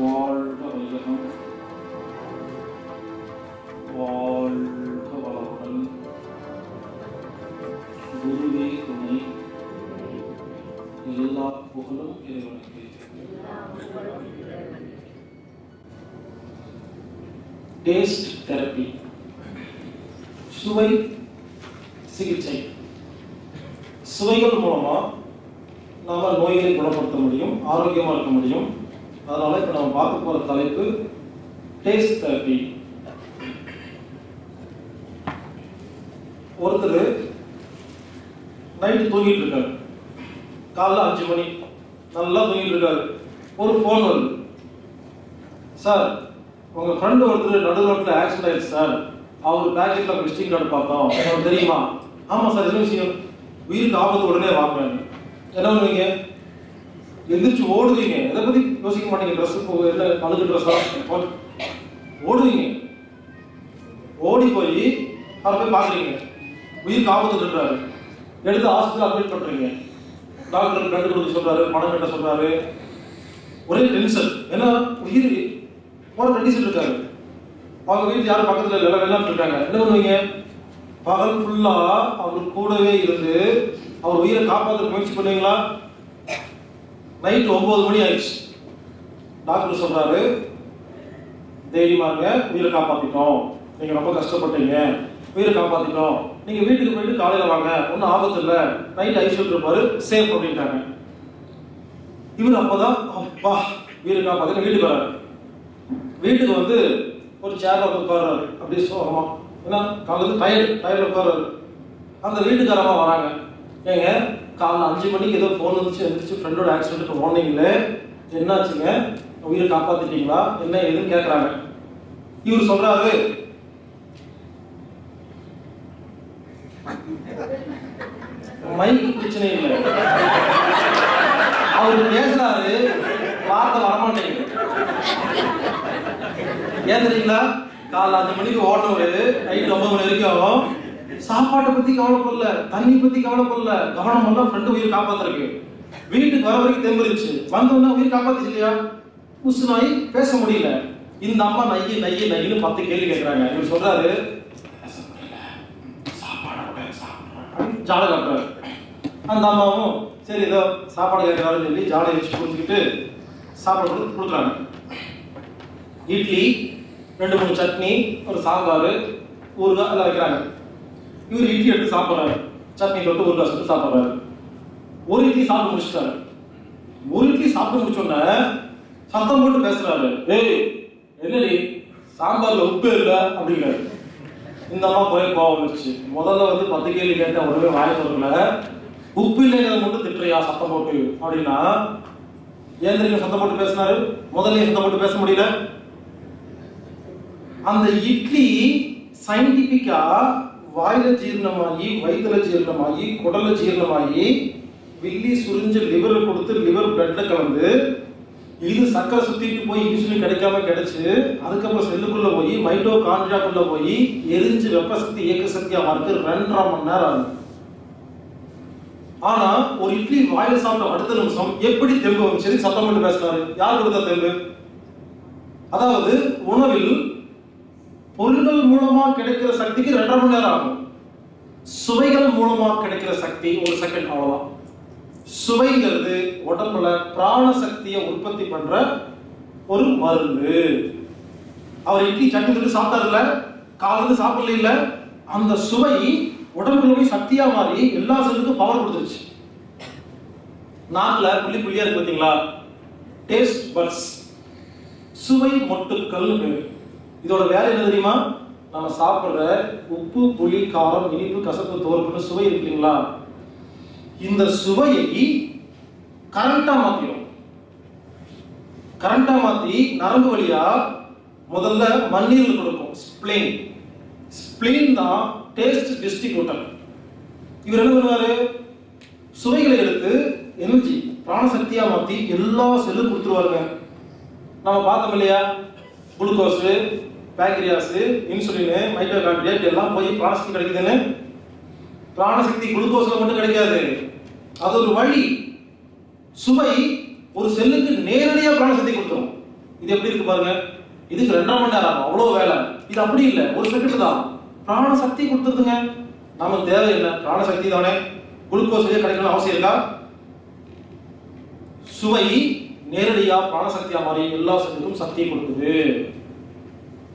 வாழ்க வையகம் வாழ்க வளமுடன் குருவே துணை எல்லா புகழும் இறைவனுக்கு டேஸ்ட் தெரப்பி சுவை சிகிச்சை. சுவைகள் மூலமா நாம நோய்களை குணப்படுத்த முடியும் ஆரோக்கியமா இருக்க முடியும். அதனால இப்ப நம்ம பார்க்க போற தலைப்பு டேஸ்ட் தெரப்பி ஒருத்தர் நைட்டு தூங்கிட்டு இருக்காரு. காலைல அஞ்சு மணி நல்லா தூங்கிட்டு இருக்காரு. ஒரு ஃபோன் வருது. சார் உங்க ஃப்ரெண்டு ஒருத்தர் நடு ரோட்ல ஆக்சிடென்ட் ஆயிடுச்சு சார் அவர் பேக்கெட்ல விசிட்டிங் கார்டு பார்த்தோம். உங்களுக்கு தெரியுமா? ஆமா சார் என்ன விஷயம்? உயிருக்கு ஆபத்து உடனே வாங்க என்ன பண்ணுவீங்க? எந்திரிச்சு ஓடுவீங்க. எதை பத்தி யோசிக்க மாட்டீங்க? ட்ரெஸ் என்ன அழுகு ட்ரெஸ்ஸா ஓடுவீங்க. ஓடி போய் அவரை போய் பாக்குறீங்க உயிர் ஆபத்து எடுத்து ஹாஸ்பிட்டல் அட்மிட் பண்றீங்க. டாக்டர் கண்டு கொடுக்க சொல்றாரு பணம் கட்ட சொல்றாரு. ஒரே டென்ஷன் ஏன்னா உயிர் போற கண்டிஷன் இருக்காரு அவங்க வீட்டுல யாரும் பக்கத்துல இல்லை எல்லாம் இருக்காங்க. என்ன பண்ணுவீங்க? பகல் ஃபுல்லா அவர் கூடவே இருந்து அவர் உயிரை காப்பாற்ற முயற்சி பண்ணுவீங்களா? நைட் ஒன்பது மணி ஆயிடுச்சு. டாக்டர் சொல்றாரு தைரியமாக இருங்க உயிரை காப்பாத்திட்டோம். நீங்க ரொம்ப கஷ்டப்பட்டீங்க. உயிரை காப்பாத்திட்டோம். நீங்க வீட்டுக்கு போயிட்டு காலையில வாங்க. ஒன்றும் ஆபத்து இல்லை. நைட் ஐசியூ இருப்பாரு. சேஃப் அப்படின்ட்டாங்க. இவர் அப்பதான் அப்பா வீடு காப்பாத்தி வீட்டுக்கு வராரு. வீட்டுக்கு வந்து ஒரு சேர்ல வந்து உட்கார்றாரு. அப்படியே சோகமா. ஏன்னா காலையில் டயர்டு டயர்ல உட்கார்றாரு. அந்த வீட்டுக்காரமா வராங்க. ஏங்க காலைல அஞ்சு மணிக்கு ஏதோ ஃபோன் வந்துச்சு எழுந்திரிச்சு ஃப்ரெண்டோட ஆக்சிடென்ட் போனீங்களே என்னாச்சுங்க? உயிரை காப்பாத்திட்டீங்களா? என்ன ஏதுன்னு கேட்குறாங்க இவர் சொல்றாரு மைக்கு பிரச்சனை இல்லை. அவர் பேசுறாரு வார்த்தை வரமாட்டேங்குது. ஏன் தெரியுங்களா? காலைல அஞ்சு மணிக்கு ஓடுறவரு நைட் ஒன்பது மணி வரைக்கும் சாப்பாட்டை பத்தி கவலைப்படல தண்ணி பத்தி கவலைப்படல. கவனம் பண்ணா ஃப்ரெண்டு உயிர் காப்பாத்திருக்கு வீட்டுக்கு வர வரைக்கும் தெம்புருச்சு. வந்தவொடனே உயிர் காப்பாத்துச்சு இல்லையா புசு நாய் பேச முடியல. இந்த அம்மா நையி நையி நையின்னு பத்து கேள்வி கேட்கறாங்க இவர் சொல்றாரு ஜாலை காட்டுறாரு அந்த அம்மாவும் சரி ஏதோ சாப்பாடு கேட்கறாருன்னு சொல்லி ஜாலை வச்சு கொடுத்துக்கிட்டு சாப்பாடு கொடுத்து கொடுக்குறாங்க. இட்லி ரெண்டு மூணு சட்னி ஒரு சாம்பார் ஊறுகாய் எல்லாம் வைக்கிறாங்க. இவர் இட்லி எடுத்து சாப்பிட்றாரு. சட்னி தொட்டு ஊறுகாய் சுட்டு சாப்பிட்றாரு. ஒரு இட்லி சாப்பிட்டு முடிச்சிட்டாரு. ஒரு இட்லி சாப்பிட்டு முடிச்சோடனே சத்தம் போட்டு பேசுறாரு. ஏய் என்னடி? சாம்பார்ல உப்பு இல்ல? அப்படிங்கிறாரு. இந்த அம்மா போய் கோவம் வந்துருச்சு முதல்ல வந்து பத்து கேள்வி கேட்ட உடனே வாய் திறக்கல. உப்பு இல்லைங்கிறத மட்டும் திட்டுறியா? சத்தம் போட்டு. அப்படின்னா ஏன் தெரியும் சத்தம் போட்டு பேசினாரு? முதல்ல சத்தம் போட்டு பேச முடியல. அந்த இட்லி சயின்டிபிக்கா வாயில ஜீரணமாகி வயிற்றுல ஜீரணமாகி குடல்ல ஜீரணமாகி வில்லி சுரிஞ்சு லிவர் கொடுத்து லிவர் பிளட்ல கலந்து இது சக்கரை சுத்திட்டு போய் இன்சுலின் கிடைக்காம கிடைச்சு அதுக்கப்புறம் செல்லுக்குள்ள போய் மைட்டோ கான்ட்ரியாக்குள்ள போய் எரிஞ்சு வெப்ப சக்தி இயக்க சக்தியா மாறுக்கு ரெண்டரை மணி நேரம் ஆகும் ஆனா ஒரு இட்லி வாயில சாப்பிட்ட அடுத்த நிமிஷம் எப்படி தெம்பு வந்துச்சு சத்தம் மட்டும் பேசினாரு யார் கொடுத்த தெம்பு? அதாவது உணவில் பொருள்கள் மூலமா கிடைக்கிற சக்திக்கு ரெண்டரை மணி நேரம் ஆகும். சுவைகள் மூலமா கிடைக்கிற சக்தி ஒரு செகண்ட் அவ்வளவுதான். சுவைங்கிறது உடம்புல பிராண சக்தியை உற்பத்தி பண்ற ஒரு மருந்து. அவர் இட்லி சட்னி தொட்டு சாப்பிட்டாருல்ல? காலையில சாப்பிடல இல்ல அந்த சுவை உடம்புல சக்தியா மாறி எல்லா செல்லுக்கும் பவர் கொடுத்துருச்சு. நாக்குல புள்ளி புள்ளியா இருக்கு பார்த்தீங்களா டேஸ்ட் பட்ஸ் சுவை மொட்டுக்கள் பேரு இதோட வேலை என்ன தெரியுமா? நம்ம சாப்பிடுற உப்பு புளி காரம் இனிப்பு கசப்பு தோற்புன்னு சுவை இருக்குங்களா இந்த சுவையை கரண்டா மாத்திரும். கரண்டா மாத்தி நரம்பு வழியா முதல்ல மண்ணீரல் கொடுக்கும். ஸ்ப்ளேன். ஸ்ப்ளேன் தான் டேஸ்ட் டிஸ்ட்ரிபியூட்டர் இவர் என்ன பண்ணுவாரு? சுவைகளை எடுத்து எனர்ஜி பிராணசக்தியா மாத்தி எல்லா செல்லும் கொடுத்துருவாருங்க. நம்ம பார்த்தோம் இல்லையா? குளுக்கோஸ் பேக்ரியாஸ் இன்சுலின் மைட்டோகாண்ட்ரியா எல்லாம் போய் பிராணசக்தி கிடைக்குதுன்னு பிராணசக்தி குளுக்கோஸ்ல மட்டும் கிடைக்காது. அது ஒரு வழி. சுவை ஒரு செல்லுக்கு நேரடியாக பிராணசக்தி கொடுத்துரும். இது எப்படி இருக்கு பாருங்க. இதுக்கு ரெண்டாம் மணி நேரம் அவ்வளோ வேலை. இது அப்படி இல்லை. ஒரு செகண்ட் தான். பிராண சக்தி கொடுத்துருதுங்க. நமக்கு தேவை என்ன? பிராண சக்தி தானே. குளுக்கோஸ் கிடைக்கணும் அவசியம் இருக்கா? சுவை நேரடியாக பிராணசக்தியாக மாறி எல்லா சக்திக்கும் சக்தியை கொடுக்குது.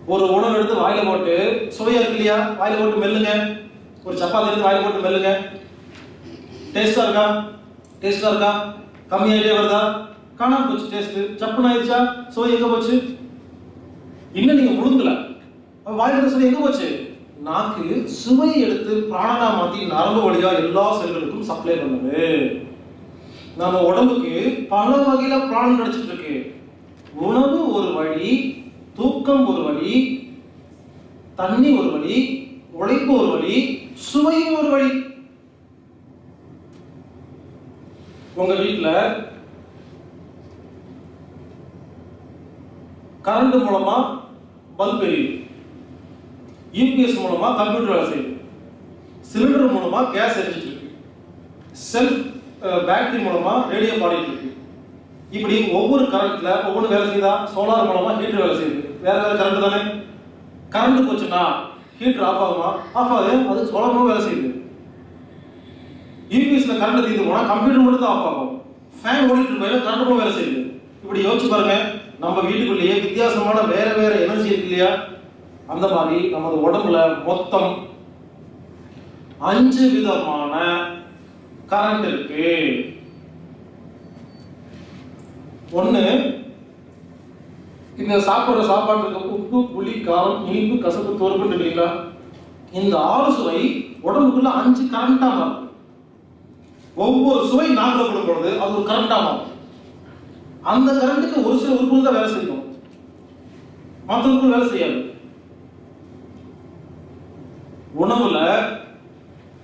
ஒரு உணவு எடுத்து வாயில போட்டு சுவையா இருக்கு இல்லையா? வாயில போட்டு மெல்லுங்க. ஒரு சப்பாத்தி எடுத்து வாயில போட்டு மெல்லுங்க. டேஸ்டா இருக்கா? டேஸ்டா இருக்கா? கம்மியாயிட்டே வருதா? காணாம போச்சு டேஸ்ட் சப்புன்னு ஆயிடுச்சா? சுவை எங்க போச்சு? இன்னும் நீங்க முழுங்கல வாயில சுவை எங்க போச்சு? நாக்கு சுவை எடுத்து பிராணனா மாத்தி நரம்பு வழியா எல்லா செல்களுக்கும் சப்ளை பண்ணுது. நம்ம உடம்புக்கு பல வகையில பிராணம் கிடைச்சிட்டு இருக்கு. உணவு ஒரு வழி தூக்கம் ஒரு வழி தண்ணி ஒரு வழி உழைப்பு ஒரு வழி சுவையும் ஒரு வழி. உங்க வீட்டில் கரண்ட் மூலமா பல்ப் எரியுது. யூபிஎஸ் மூலமா கம்ப்யூட்டர் வேலை செய்யுது. சிலிண்டர் மூலமா கேஸ் எரிஞ்சிட்டு இருக்கு. செல்ஃப் பேட்டரி மூலமா ரேடியோ பாடிட்டு இருக்கு. இப்படி ஒவ்வொரு கரண்ட்ல ஒவ்வொரு வேலை செய்யுதா சோலார் மூலமா ஹீட்டர் வேலை செய்யுது. வேற வேற கரண்ட் தானே? கரண்ட் போச்சுன்னா ஹீட்டர் ஆஃப் ஆகுமா? ஆஃப் ஆகுது. அது சோலார் மூலம் வேலை செய்யுது. யூபிஎஸ்ல கரண்ட் தீர்ந்து போனா கம்ப்யூட்டர் மட்டும் தான் ஆஃப் ஆகும். ஃபேன் ஓடிட்டு போய் கரண்ட் மூலம் வேலை செய்யுது. இப்படி யோசிச்சு பாருங்க. நம்ம வீட்டுக்குள்ளேயே வித்தியாசமான வேற வேற எனர்ஜி இருக்கு இல்லையா? அந்த மாதிரி நமது உடம்புல மொத்தம் அஞ்சு விதமான கரண்ட் இருக்கு. ஒன்று இந்த சாப்பிட்ற சாப்பாட்டுக்கு உப்பு புளி காரம் இனிப்பு கசப்பு தோறுப்பு இல்லைங்களா இந்த ஆறு சுவை உடம்புக்குள்ள அஞ்சு கரண்டா மாறும். ஒவ்வொரு சுவை நாக்கில் படும் பொழுது அது ஒரு கரண்டா மாறும். அந்த கரண்ட்டுக்கு ஒரு சில உறுப்புகள் தான் வேலை செய்யும். மற்ற உறுப்புகள் வேலை செய்யாது. உணவுல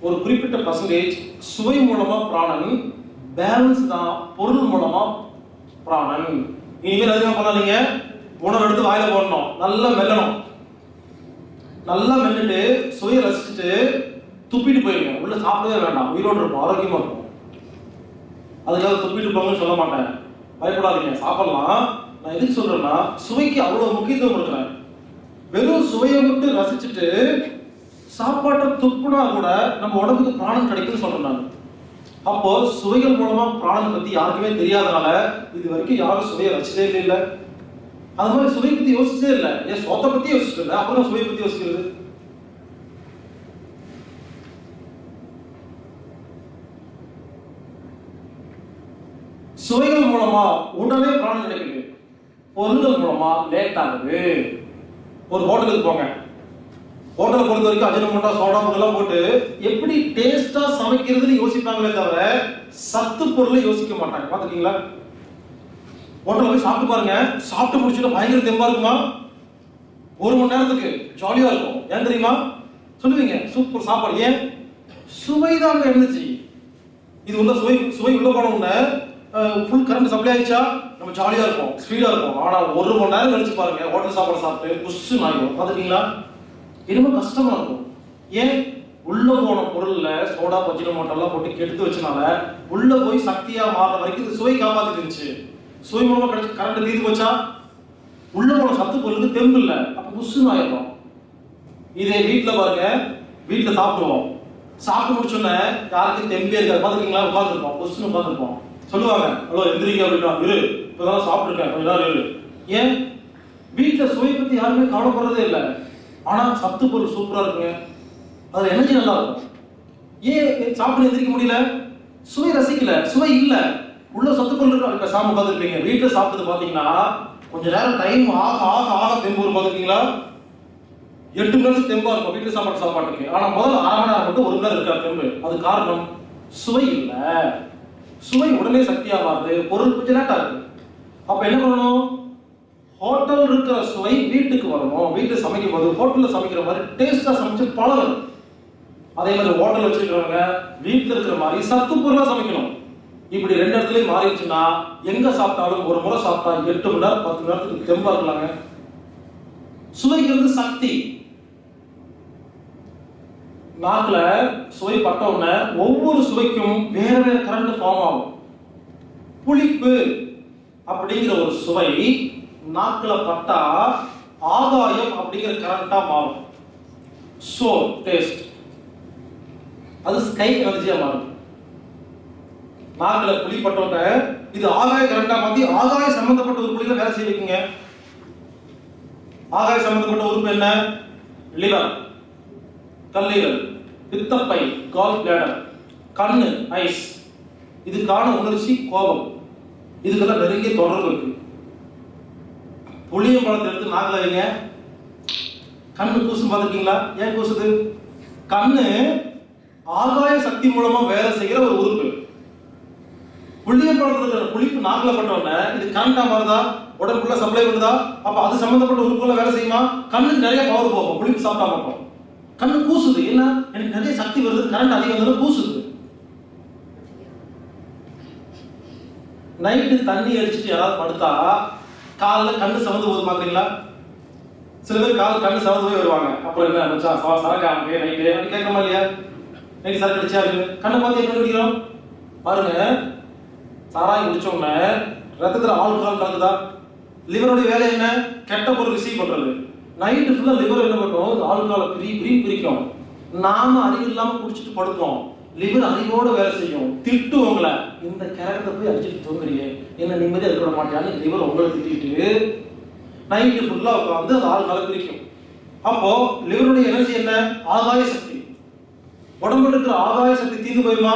ஒரு குறிப்பிட்ட பர்சன்டேஜ் சுவை மூலமா பிராணன் பேலன்ஸ் தான் பொருள் மூலமா பிராணன் இனிமேல் அதிகமா பண்ணாதீங்க. உணவு எடுத்து வாயில போடணும். நல்லா மெல்லணும். நல்லா மெல்லிட்டு சுவையை ரசிச்சுட்டு துப்பிட்டு போயிருங்க. உள்ள சாப்பிடவே வேண்டாம். உயிரோடு இருக்கும் ஆரோக்கியமா இருக்கும் அதுக்காக துப்பிட்டு போங்கன்னு சொல்ல மாட்டேன். பயப்படாதீங்க. சாப்பிடலாம். நான் எதுக்கு சொல்றேன்னா சுவைக்கு அவ்வளவு முக்கியத்துவம் கொடுக்குறேன். வெறும் சுவையை மட்டும் ரசிச்சுட்டு சாப்பாட்டை துப்புனா கூட நம்ம உடம்புக்கு பிராணம் கிடைக்குதுன்னு சொல்றேன் நான். அப்போ சுவைகள் மூலமா பிராணம் பத்தி யாருக்குமே தெரியாதனால இது வரைக்கும் யாரும் சுவையை ரசிச்சதே இல்லை. அது மாதிரி சுவை பத்தி யோசிச்சதே இல்லை. ஏன் சொத்தை பத்தி யோசிச்சுட்டு அப்புறம் சுவை பத்தி யோசிக்கிறது? சுவைகள் மூலமா உடனே பிராணம் கிடைக்குது. பொருள்கள் மூலமா லேட் ஆகுது. ஒரு ஹோட்டலுக்கு போங்க. ஹோட்டலை பொறுத்த வரைக்கும் அஜினமோட்டா சோடா இதெல்லாம் போட்டு எப்படி டேஸ்டா சமைக்கிறதுன்னு யோசிப்பாங்களே தவிர சத்து பொருளை யோசிக்க மாட்டாங்க. பாத்துக்கீங்களா ஹோட்டலில் போய் சாப்பிட்டு பாருங்க. சாப்பிட்டு முடிச்சுட்டு பயங்கர தெம்பா இருக்குமா? ஒரு மணி நேரத்துக்கு ஜாலியா இருக்கும். ஏன் தெரியுமா? சொல்லுவீங்க சூப்பர் சாப்பாடு. ஏன்? சுவை தான் இருந்துச்சு. இது உள்ள சுவை சுவை உள்ள போன உடனே ஃபுல் கரண்ட் சப்ளை ஆயிடுச்சா? நம்ம ஜாலியா இருப்போம் ஸ்பீடா இருக்கும் ஆனா ஒரு மணி நேரம் கழிச்சு பாருங்க ஹோட்டல் சாப்பாடு சாப்பிட்டு புஷ்ஷு ஆகிடும் பாத்துட்டீங்களா இனிமே கஷ்டமா இருக்கும். ஏன்? உள்ள போன பொருள்ல சோடா பஜ்ஜின மோட்டெல்லாம் போட்டு கெடுத்து வச்சனால உள்ள போய் சக்தியா மாறுற வரைக்கும் இது சுவை காப்பாத்திட்டு இருந்துச்சு. சுவை மூலமா கிடைச்சு கரண்ட் தீர்ந்து போச்சா? உள்ள போன சத்து பொருளுக்கு தெம்பு இல்ல. அப்ப புஷ்ஷுன்னு ஆயிடும் இதே வீட்டுல பாருங்க. வீட்டுல சாப்பிடுவோம். சாப்பிட்டு முடிச்சோன்னே யாருக்கும் தெம்பே இருக்காது. பாத்துருக்கீங்களா உட்காந்துருப்போம் புஷ்ஷுன்னு உட்காந்துருப்போம் சொல்லுவாங்க. ஹலோ எந்திரிங்க அப்படின்னா இரு இப்பதான் சாப்பிட்டுருக்கேன். கொஞ்ச நேரம் இரு. ஏன்? வீட்டுல சுவை பத்தி யாருமே கவலைப்படுறதே இல்லை. ஆனால் சத்து பொருள் சூப்பராக இருக்குங்க. அதில் எனர்ஜி நல்லா இருக்கும். ஏன் சாப்பிட்டு எந்திரிக்க முடியல? சுவை ரசிக்கல. சுவை இல்லை. உள்ள சத்து பொருள் இருக்கும் இப்ப சாம உட்காந்துருப்பீங்க வீட்டில் சாப்பிட்டது பார்த்தீங்கன்னா கொஞ்ச நேரம் டைம் ஆக ஆக ஆக தெம்பு வரும் எட்டு மணி நேரம் தெம்பா இருக்கும். வீட்டில் சாப்பாடு சாப்பாட்டுக்கு ஆனால் முதல்ல அரை மணி நேரம் மட்டும் ஒரு மணி நேரம் இருக்கா தெம்பு? அது காரணம் சுவை இல்லை. சுவை உடனே சக்தியாக மாறுது. பொருள் கொஞ்சம் லேட்டாக இருக்கு. அப்போ என்ன பண்ணணும்? ஹோட்டல் இருக்கிற சுவை வீட்டுக்கு வரணும் வீட்டில் சமைக்கும் போது ஹோட்டலில் சமைக்கிற மாதிரி டேஸ்டா சமைச்சு பழகணும். அதே மாதிரி ஹோட்டல் வச்சிருக்கிறவங்க வீட்டில் இருக்கிற மாதிரி சத்து பொருளாக சமைக்கணும். இப்படி ரெண்டு இடத்துலையும் மாறிடுச்சுன்னா எங்க சாப்பிட்டாலும் ஒரு முறை சாப்பிட்டா எட்டு மணி நேரம் பத்து மணி நேரத்துக்கு தெம்பா இருக்கலாங்க. சுவைங்கிறது சக்தி. நாக்கில் சுவை பட்ட உடனே ஒவ்வொரு சுவைக்கும் வேற வேற கரண்ட் ஃபார்ம் ஆகும். புளிப்பு அப்படிங்கிற ஒரு சுவை நாக்குல பட்டா ஆதாயம் அப்படிங்கிற கரண்டா மாறும். சோ டேஸ்ட் அது ஸ்கை எனர்ஜியா மாறும். நாக்குல புளி பட்டோட இது ஆகாய கரண்டா மாத்தி ஆகாய சம்பந்தப்பட்ட உறுப்புகளை வேலை செய்ய வைக்குங்க. ஆகாய சம்பந்தப்பட்ட உறுப்பு என்ன? லிவர் கல்லீரல். பித்தப்பை. கால் பிளேடர் கண்ணு. ஐஸ் இதுக்கான உணர்ச்சி கோபம். இதுக்கெல்லாம் நெருங்கிய தொடர்பு இருக்கு. புளியும் பழத்தை எடுத்து நாக்கில் வைங்க. கண்ணு கூசும் பார்த்துருக்கீங்களா? ஏன் கூசுது? கண்ணு ஆகாய சக்தி மூலமா வேலை செய்கிற ஒரு உறுப்பு. புளிய பழத்துல இருக்கிற புளிப்பு நாக்கில் பட்ட உடனே இது கரண்டா மாறுதா? உடம்புக்குள்ள சப்ளை பண்ணுதா? அப்ப அது சம்பந்தப்பட்ட உறுப்புல வேலை செய்யுமா? கண்ணுக்கு நிறைய பவர் போகும். புளிப்பு சாப்பிட்டா மட்டும் கண்ணு கூசுது. என்ன? எனக்கு நிறைய சக்தி வருது. கரண்ட் அதிகம் வந்து கூசுது. நைட்டு தண்ணி அடிச்சுட்டு யாராவது படுத்தா காலில் கண்ணு சவந்து போகுது பார்த்தீங்களா சில பேர் கால் கண்ணு சவந்து போய் வருவாங்க. அப்புறம் என்ன மச்சான் சா சரக்காம நைட்டு அப்படி கேட்கமா இல்லையா? நைட்டு சரக்கு அடிச்சா இருக்கு. கண்ணை பார்த்து என்ன குடிக்கிறோம் பாருங்க. சாராயம் குடிச்சோம்னா ரத்தத்தில் ரத்தத்துல ஆல்கஹால் கலக்குதா? லிவருடைய வேலை என்ன? கெட்ட பொருள் ரிசீவ் பண்றது. நைட்டு ஃபுல்லாக லிவர் என்ன பண்ணுவோம் இந்த ஆல்கஹாலை பிரி பிரி பிரிக்கும் நாம அறிவு இல்லாமல் குடிச்சிட்டு படுத்தோம் லிவர் அறிவோடு வேலை செய்யும். திட்டு உங்களை. இந்த கேரக்டர் போய் அடிச்சுட்டு தூங்குறீங்க. என்ன நிம்மதியா இருக்க விட மாட்டியான்னு லிவர் உங்களை திட்டிட்டு நைட்டு ஃபுல்லாக உட்காந்து அந்த ஆல்கஹாலை பிரிக்கும் அப்போ லிவருடைய எனர்ஜி என்ன? ஆகாய சக்தி. உடம்புல இருக்கிற ஆகாய சக்தி தீர்ந்து போயிருமா?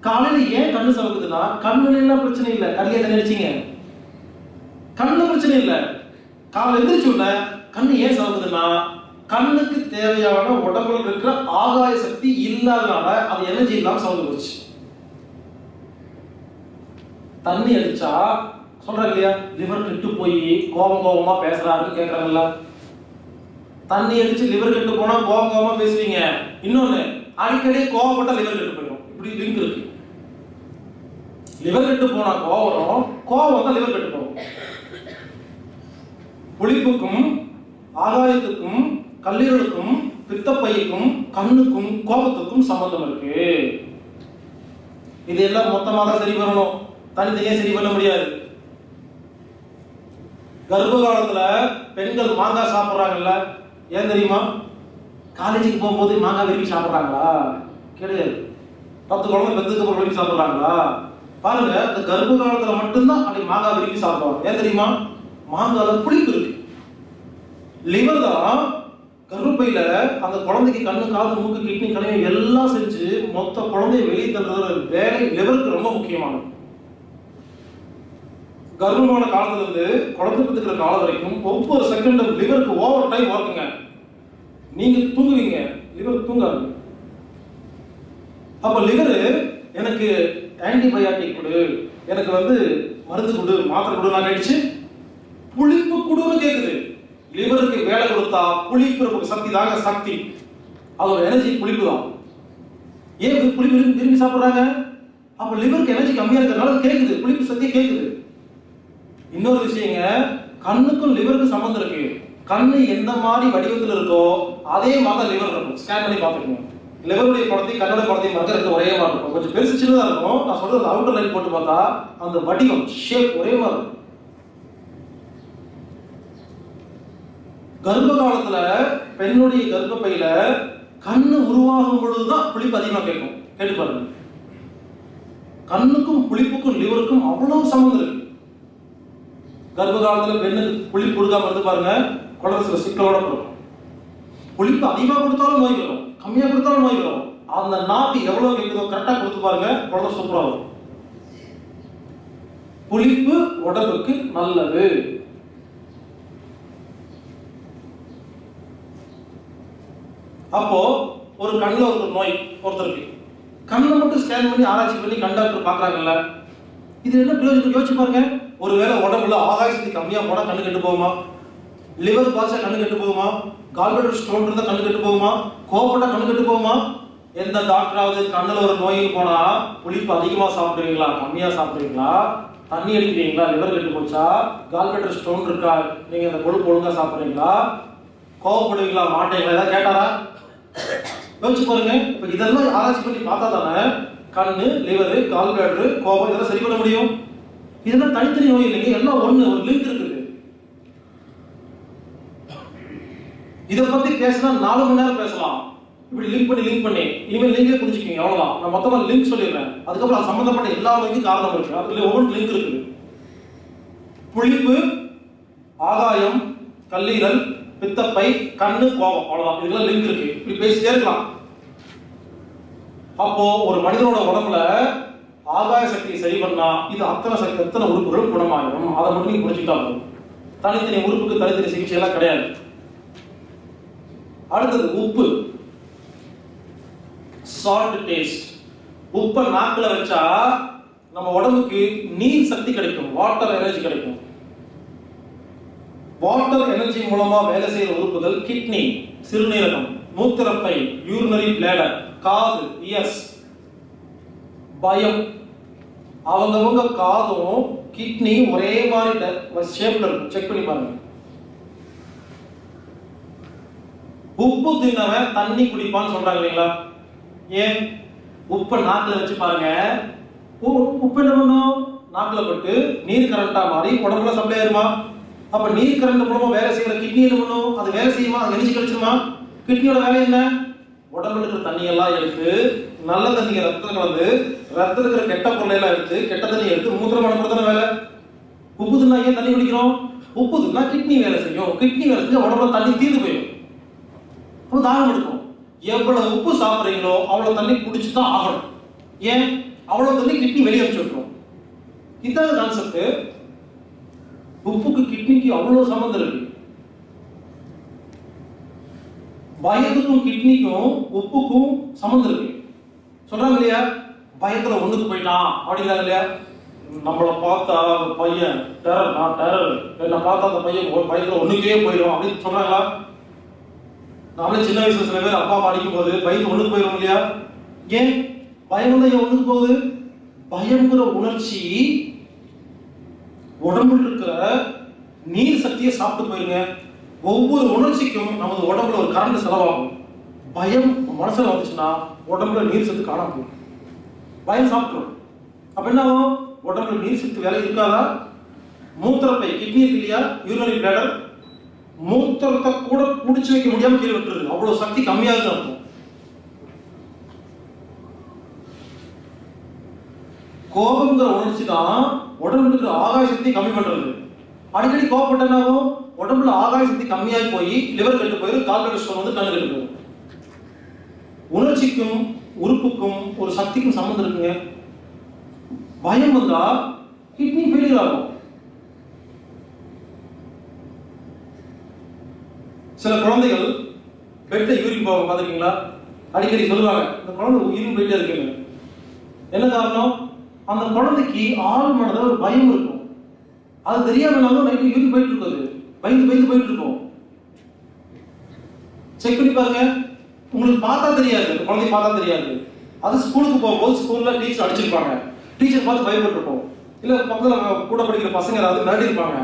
காலையில ஏன் கண்ணு சமக்குதுன்னா கண்ணுல எல்லாம் பிரச்சனை இல்லை. கண்ணிலே தண்ணி கண்ணு பிரச்சனை இல்லை. காலை எந்திரிச்சு உடனே கண்ணு ஏன் சமக்குதுன்னா கண்ணுக்கு தேவையான உடம்புல இருக்கிற ஆகாய சக்தி இல்லாதனால அது எனர்ஜி இல்லாம சவந்து போச்சு. தண்ணி அடிச்சா சொல்றாங்க இல்லையா லிவர் கெட்டு போய் கோபம் கோபமா பேசுறாருன்னு கேக்குறாங்கல்ல. தண்ணி அடிச்சு லிவர் கெட்டு போனா கோபம் கோபமா பேசுவீங்க. இன்னொன்னு அடிக்கடி கோவப்பட்டா லிவர் கெட்டு போயிடும். இப்படி லிங்க் இருக்கு. லிவர் கெட்டு போனா கோவம் வரும் கோவம் வந்தா லிவர் கெட்டு போகும். புளிப்புக்கும் ஆகாயத்துக்கும் கல்லீரலுக்கும் பித்தப்பைக்கும் கண்ணுக்கும் கோபத்துக்கும் சம்பந்தம் இருக்கு. இது எல்லாம் மொத்தமாக தான் சரி பண்ணணும். தனித்தனியே சரி பண்ண முடியாது. கர்ப்ப காலத்துல பெண்கள் மாங்காய் சாப்பிடுறாங்கல்ல. ஏன் தெரியுமா? காலேஜுக்கு போகும்போது மாங்காய் விரும்பி சாப்பிட்றாங்களா? கிடையாது பத்து குழந்தை பெத்துக்கு அப்புறம் விரும்பி சாப்பிட்றாங்களா? பாருங்க இந்த கர்ப்ப காலத்துல மட்டும்தான் அப்படி மாங்காய் விரும்பி சாப்பிடுவாங்க. ஏன் தெரியுமா? மாங்காய் புளிப்பு இருக்கு. லிவர் தான் கருப்பையில் அந்த குழந்தைக்கு கண்ணு காது மூக்கு கிட்னி கணையம் எல்லாம் செஞ்சு மொத்த குழந்தைய வெளியே தள்ளுற வேலை லிவருக்கு ரொம்ப முக்கியமானது. கர்ப்பமான காலத்துலேருந்து குழந்தை பெற்றுக்கிற காலம் வரைக்கும் ஒவ்வொரு செகண்டும் லிவருக்கு ஓவர் டைம் ஒர்க்குங்க நீங்க தூங்குவீங்க லிவர் தூங்காது. அப்ப லிவர் எனக்கு ஆன்டிபயாட்டிக் கொடு எனக்கு வந்து மருந்து கொடு மாத்திரை கொடு நான் கழிச்சு புளிப்பு கொடுன்னு கேட்குது லிவருக்கு வேலை கொடுத்தா புளிப்பு சக்தி தாங்க சக்தி. அதோட எனர்ஜி புளிப்பு தான் ஏன் புளிப்பு விரும்பி விரும்பி சாப்பிடுறாங்க? அப்ப லிவருக்கு எனர்ஜி கம்மியா இருக்கிறதுனால அது கேக்குது. புளிப்பு சக்தி கேக்குது. இன்னொரு விஷயங்க கண்ணுக்கும் லிவருக்கும் சம்மந்தம் இருக்கு. கண்ணு எந்த மாதிரி வடிவத்தில் இருக்கோ அதே மாதிரி தான் லிவர் இருக்கும். ஸ்கேன் பண்ணி பார்த்துக்கோங்க. லிவருடைய படத்தையும் கண்ணோட படத்தையும் பார்க்க ஒரே மாதிரி இருக்கும். கொஞ்சம் பெருசு சின்னதா இருக்கும். நான் சொல்றது அவுட்டர் லைன் போட்டு பார்த்தா அந்த வடிவம் ஷேப் ஒரே மாதிரி இருக்கும். கர்ப்ப காலத்துல பெண்ணுடைய கர்ப்பப்பையில கண்ணு உருவாகும் பொழுதுதான் புளிப்பு அதிகமா கேட்கும். கேட்டு பாருங்க. கண்ணுக்கும் புளிப்புக்கும் லிவருக்கும் அவ்வளவு சம்மந்தம் இருக்கு. கர்ப்ப காலத்துல பெண்ணுக்கு புளிப்பு கொடுக்காம இருந்து பாருங்க குழந்தை சிக்கலோட போகும். புளிப்பு அதிகமா கொடுத்தாலும் நோய் வரும். கம்மியா கொடுத்தாலும் நோய் வரும். அந்த நாட்டு எவ்வளவு கேட்குதோ கரெக்டா கொடுத்து பாருங்க குழந்தை சூப்பரா வரும். புளிப்பு உடம்புக்கு நல்லது. அப்போ ஒரு கண்ணில் ஒரு நோய் ஒருத்தருக்கு. கண்ணை மட்டும் ஸ்கேன் பண்ணி ஆராய்ச்சி பண்ணி கண் டாக்டர் பாக்குறாங்கல்ல இது என்ன பிரயோஜனம்? யோசிச்சு பாருங்க. ஒருவேளை உடம்புல ஆகாய சக்தி கம்மியா போனா கண்ணு கெட்டு போகுமா? லிவர் பால்ஸாக கண்ணு கெட்டு போகுமா? கால்பெட்டர் ஸ்டோன் இருந்தா கண்ணு கெட்டு போகுமா? கோவப்பட்டால் கண்ணு கெட்டு போகுமா? எந்த டாக்டராவது கண்ணில் ஒரு நோயின்னு போனா புளிப்பு அதிகமா சாப்பிடுவீங்களா? கம்மியா சாப்பிடுவீங்களா? தண்ணி அடிக்கிறீங்களா? லிவர் கெட்டு போச்சா? கால்பெட்டர் ஸ்டோன் இருக்கா? நீங்க இந்த கொழுப்பு ஒழுங்கா சாப்பிடுறீங்களா? கோவப்படுவீங்களா? மாட்டீங்களா? ஏதாவது கேட்டாரா? யோசிச்சு பாருங்க. இப்போ இதெல்லாம் ஆராய்ச்சி பண்ணி பார்த்தா தானே கண்ணு லிவரு கால்பிளாடரு கோபம் இதெல்லாம் சரி பண்ண முடியும். இதெல்லாம் தனித்தனி நோய் இல்லைங்க. எல்லாம் ஒன்று ஒரு லிங்க் இருக்குது. இதை பத்தி பேசினா நாலு மணி நேரம் பேசலாம். இப்படி லிங்க் பண்ணி லிங்க் பண்ணி. இனிமேல் லிங்கே புரிஞ்சுக்கிங்க. அவ்வளோதான் நான் மொத்தமாக லிங்க் சொல்லிடுறேன். அதுக்கப்புறம் அது சம்மந்தப்பட்ட எல்லா நோய்க்கும் காரணம் இருக்கு. அதுல ஒவ்வொரு லிங்க் இருக்குது. புளிப்பு ஆதாயம் கல்லீரல் பித்தப்பை கண்ணு கோபம். அவ்வளவுதான். இதெல்லாம் லிங்க் இருக்கு. இப்படி பேசிட்டே இருக்கலாம். அப்போ ஒரு மனிதனோட உடம்புல ஆகாய சக்தியை சரி பண்ணா இது அத்தனை சக்தி அத்தனை உறுப்புகளும் குணமாகிடும் அதை மட்டும் நீங்க புரிஞ்சுக்கிட்டா போதும். தனித்தனி உறுப்புக்கு தனித்தனி சிகிச்சை எல்லாம் கிடையாது. அடுத்தது உப்பு. சால்ட் டேஸ்ட் உப்பை நாக்கில் வச்சா நம்ம உடம்புக்கு நீர் சக்தி கிடைக்கும். வாட்டர் எனர்ஜி கிடைக்கும். வாட்டர் எனர்ஜி மூலமா வேலை செய்யற உறுப்புகள் கிட்னி சிறுநீரகம் மூத்திரப்பை யூரினரி பிளேடர் காது இயர்ஸ் பயம். அவங்கவங்க காதும் கிட்னி ஒரே மாதிரி ஷேப்ல இருக்கும். செக் பண்ணி பாருங்க. உப்பு தின்னவன் தண்ணி குடிப்பான்னு சொல்றாங்க இல்லைங்களா? ஏன்? உப்பை நாக்கில் வச்சு பாருங்க. உப்பு என்ன பண்ணும்? நாக்கில் பட்டு நீர் கரண்டா மாறி உடம்புல சப்ளை ஆயிருமா? அப்ப நீர் கரண்ட் மூலமா வேலை செய்யற கிட்னி என்ன பண்ணும் அது வேலை செய்யுமா? அது எனர்ஜி கிடைச்சிருமா? கிட்னியோட வேலை என்ன? உடம்புல இருக்கிற தண்ணி எல்லாம் எடுத்து நல்ல தண்ணியை ரத்தத்துல கலந்து ரத்தத்தில் இருக்கிற கெட்ட பொருளை எல்லாம் எடுத்து கெட்ட தண்ணி எடுத்து மூத்திரம் அனுப்புறதான வேலை? உப்புதுன்னா ஏன் தண்ணி குடிக்கிறோம்? உப்புதுன்னா கிட்னி வேலை செய்யும். கிட்னி வேலை செஞ்சு உடம்புல தண்ணி தீர்ந்து போயிடும். அப்போ தாகம் எடுக்கும். எவ்வளவு உப்பு சாப்பிட்றீங்களோ அவ்வளவு தண்ணி குடிச்சு தான் ஆகணும். ஏன்? அவ்வளவு தண்ணி கிட்னி வெளியே வச்சு விட்டுரும். இதான் கான்செப்ட் உப்புக்கு கிட்னிக்கு அவ்வளவு சம்மந்தம் இருக்கு. பயத்துக்கும் கிட்னிக்கும் உப்புக்கும் சம்மந்தம் இருக்கு. சொல்றாங்க இல்லையா? பயத்துல ஒண்ணுக்கு போயிட்டான். அப்படிங்கிறாங்க இல்லையா? நம்மளை பார்த்தா பையன் டெரர் நான் டெரர் என்ன பார்த்தா அந்த பையன் பயத்துல ஒண்ணுக்கே போயிடும் அப்படின்னு சொல்றாங்களா? நம்மளே சின்ன வயசுல சில பேர் அப்பா அம்மா அடிக்கும் போது பயத்துல ஒண்ணுக்கு போயிடும் இல்லையா? ஏன்? பயம் தான் ஒண்ணுக்கு போகுது? பயங்கிற உணர்ச்சி உடம்புல இருக்கிற நீர் சக்தியை சாப்பிட்டு போயிருங்க. ஒவ்வொரு உணர்ச்சிக்கும் நமது உடம்புல ஒரு கரண்ட் செலவாகும். பயம் மனசுல வந்துச்சுன்னா உடம்புல நீர் சத்து காணாம போகும். பயம் சாப்பிட்டுரும். அப்ப என்ன ஆகும்? உடம்புல நீர் சத்து வேலை இருக்காதா? மூத்திரப்பை கிட்னி இருக்கு இல்லையா? யூரினரி பிளாடர் மூத்திரத்தை கூட பிடிச்சி வைக்க முடியாம கீழே விட்டுருது அவ்வளவு சக்தி கம்மியாக இருக்கும் கோபங்கிற உணர்ச்சி தான் உடம்புல இருக்கிற ஆகாய சக்தி கம்மி பண்றது. அடிக்கடி கோபப்பட்டனாவும் உடம்புல ஆகாய சக்தி கம்மியாகி போய் லிவர் கெட்டு போயிடும் கால்கட்டு ஸ்டோன் வந்து கண்ணு கட்டு போகும். உணர்ச்சிக்கும் உறுப்புக்கும் ஒரு சக்திக்கும் சம்மந்தம் இருக்குங்க. பயம் வந்தா கிட்னி ஃபெயிலியர் ஆகும். சில குழந்தைகள் பெட்டை யூரின் போவாங்க பார்த்துருக்கீங்களா? அடிக்கடி சொல்லுவாங்க இந்த குழந்தை உயிரும் போயிட்டே இருக்குங்க. என்ன காரணம்? அந்த குழந்தைக்கு ஆள் மனதில் ஒரு பயம் இருக்கும். அது தெரியாமனாலும் நைட்டு யூரின் போயிட்டு இருக்காது. பயந்து பயந்து போயிட்டு இருக்கும். செக் பண்ணி பாருங்க. உங்களுக்கு பார்த்தா தெரியாது. குழந்தை பார்த்தா தெரியாது. அது ஸ்கூலுக்கு போகும்போது ஸ்கூல்ல டீச்சர் அடிச்சிருப்பாங்க. டீச்சர் பார்த்து பயப்பட்டிருப்போம். இல்ல பக்கத்துல கூட படிக்கிற பசங்க ஏதாவது மிரட்டி இருப்பாங்க.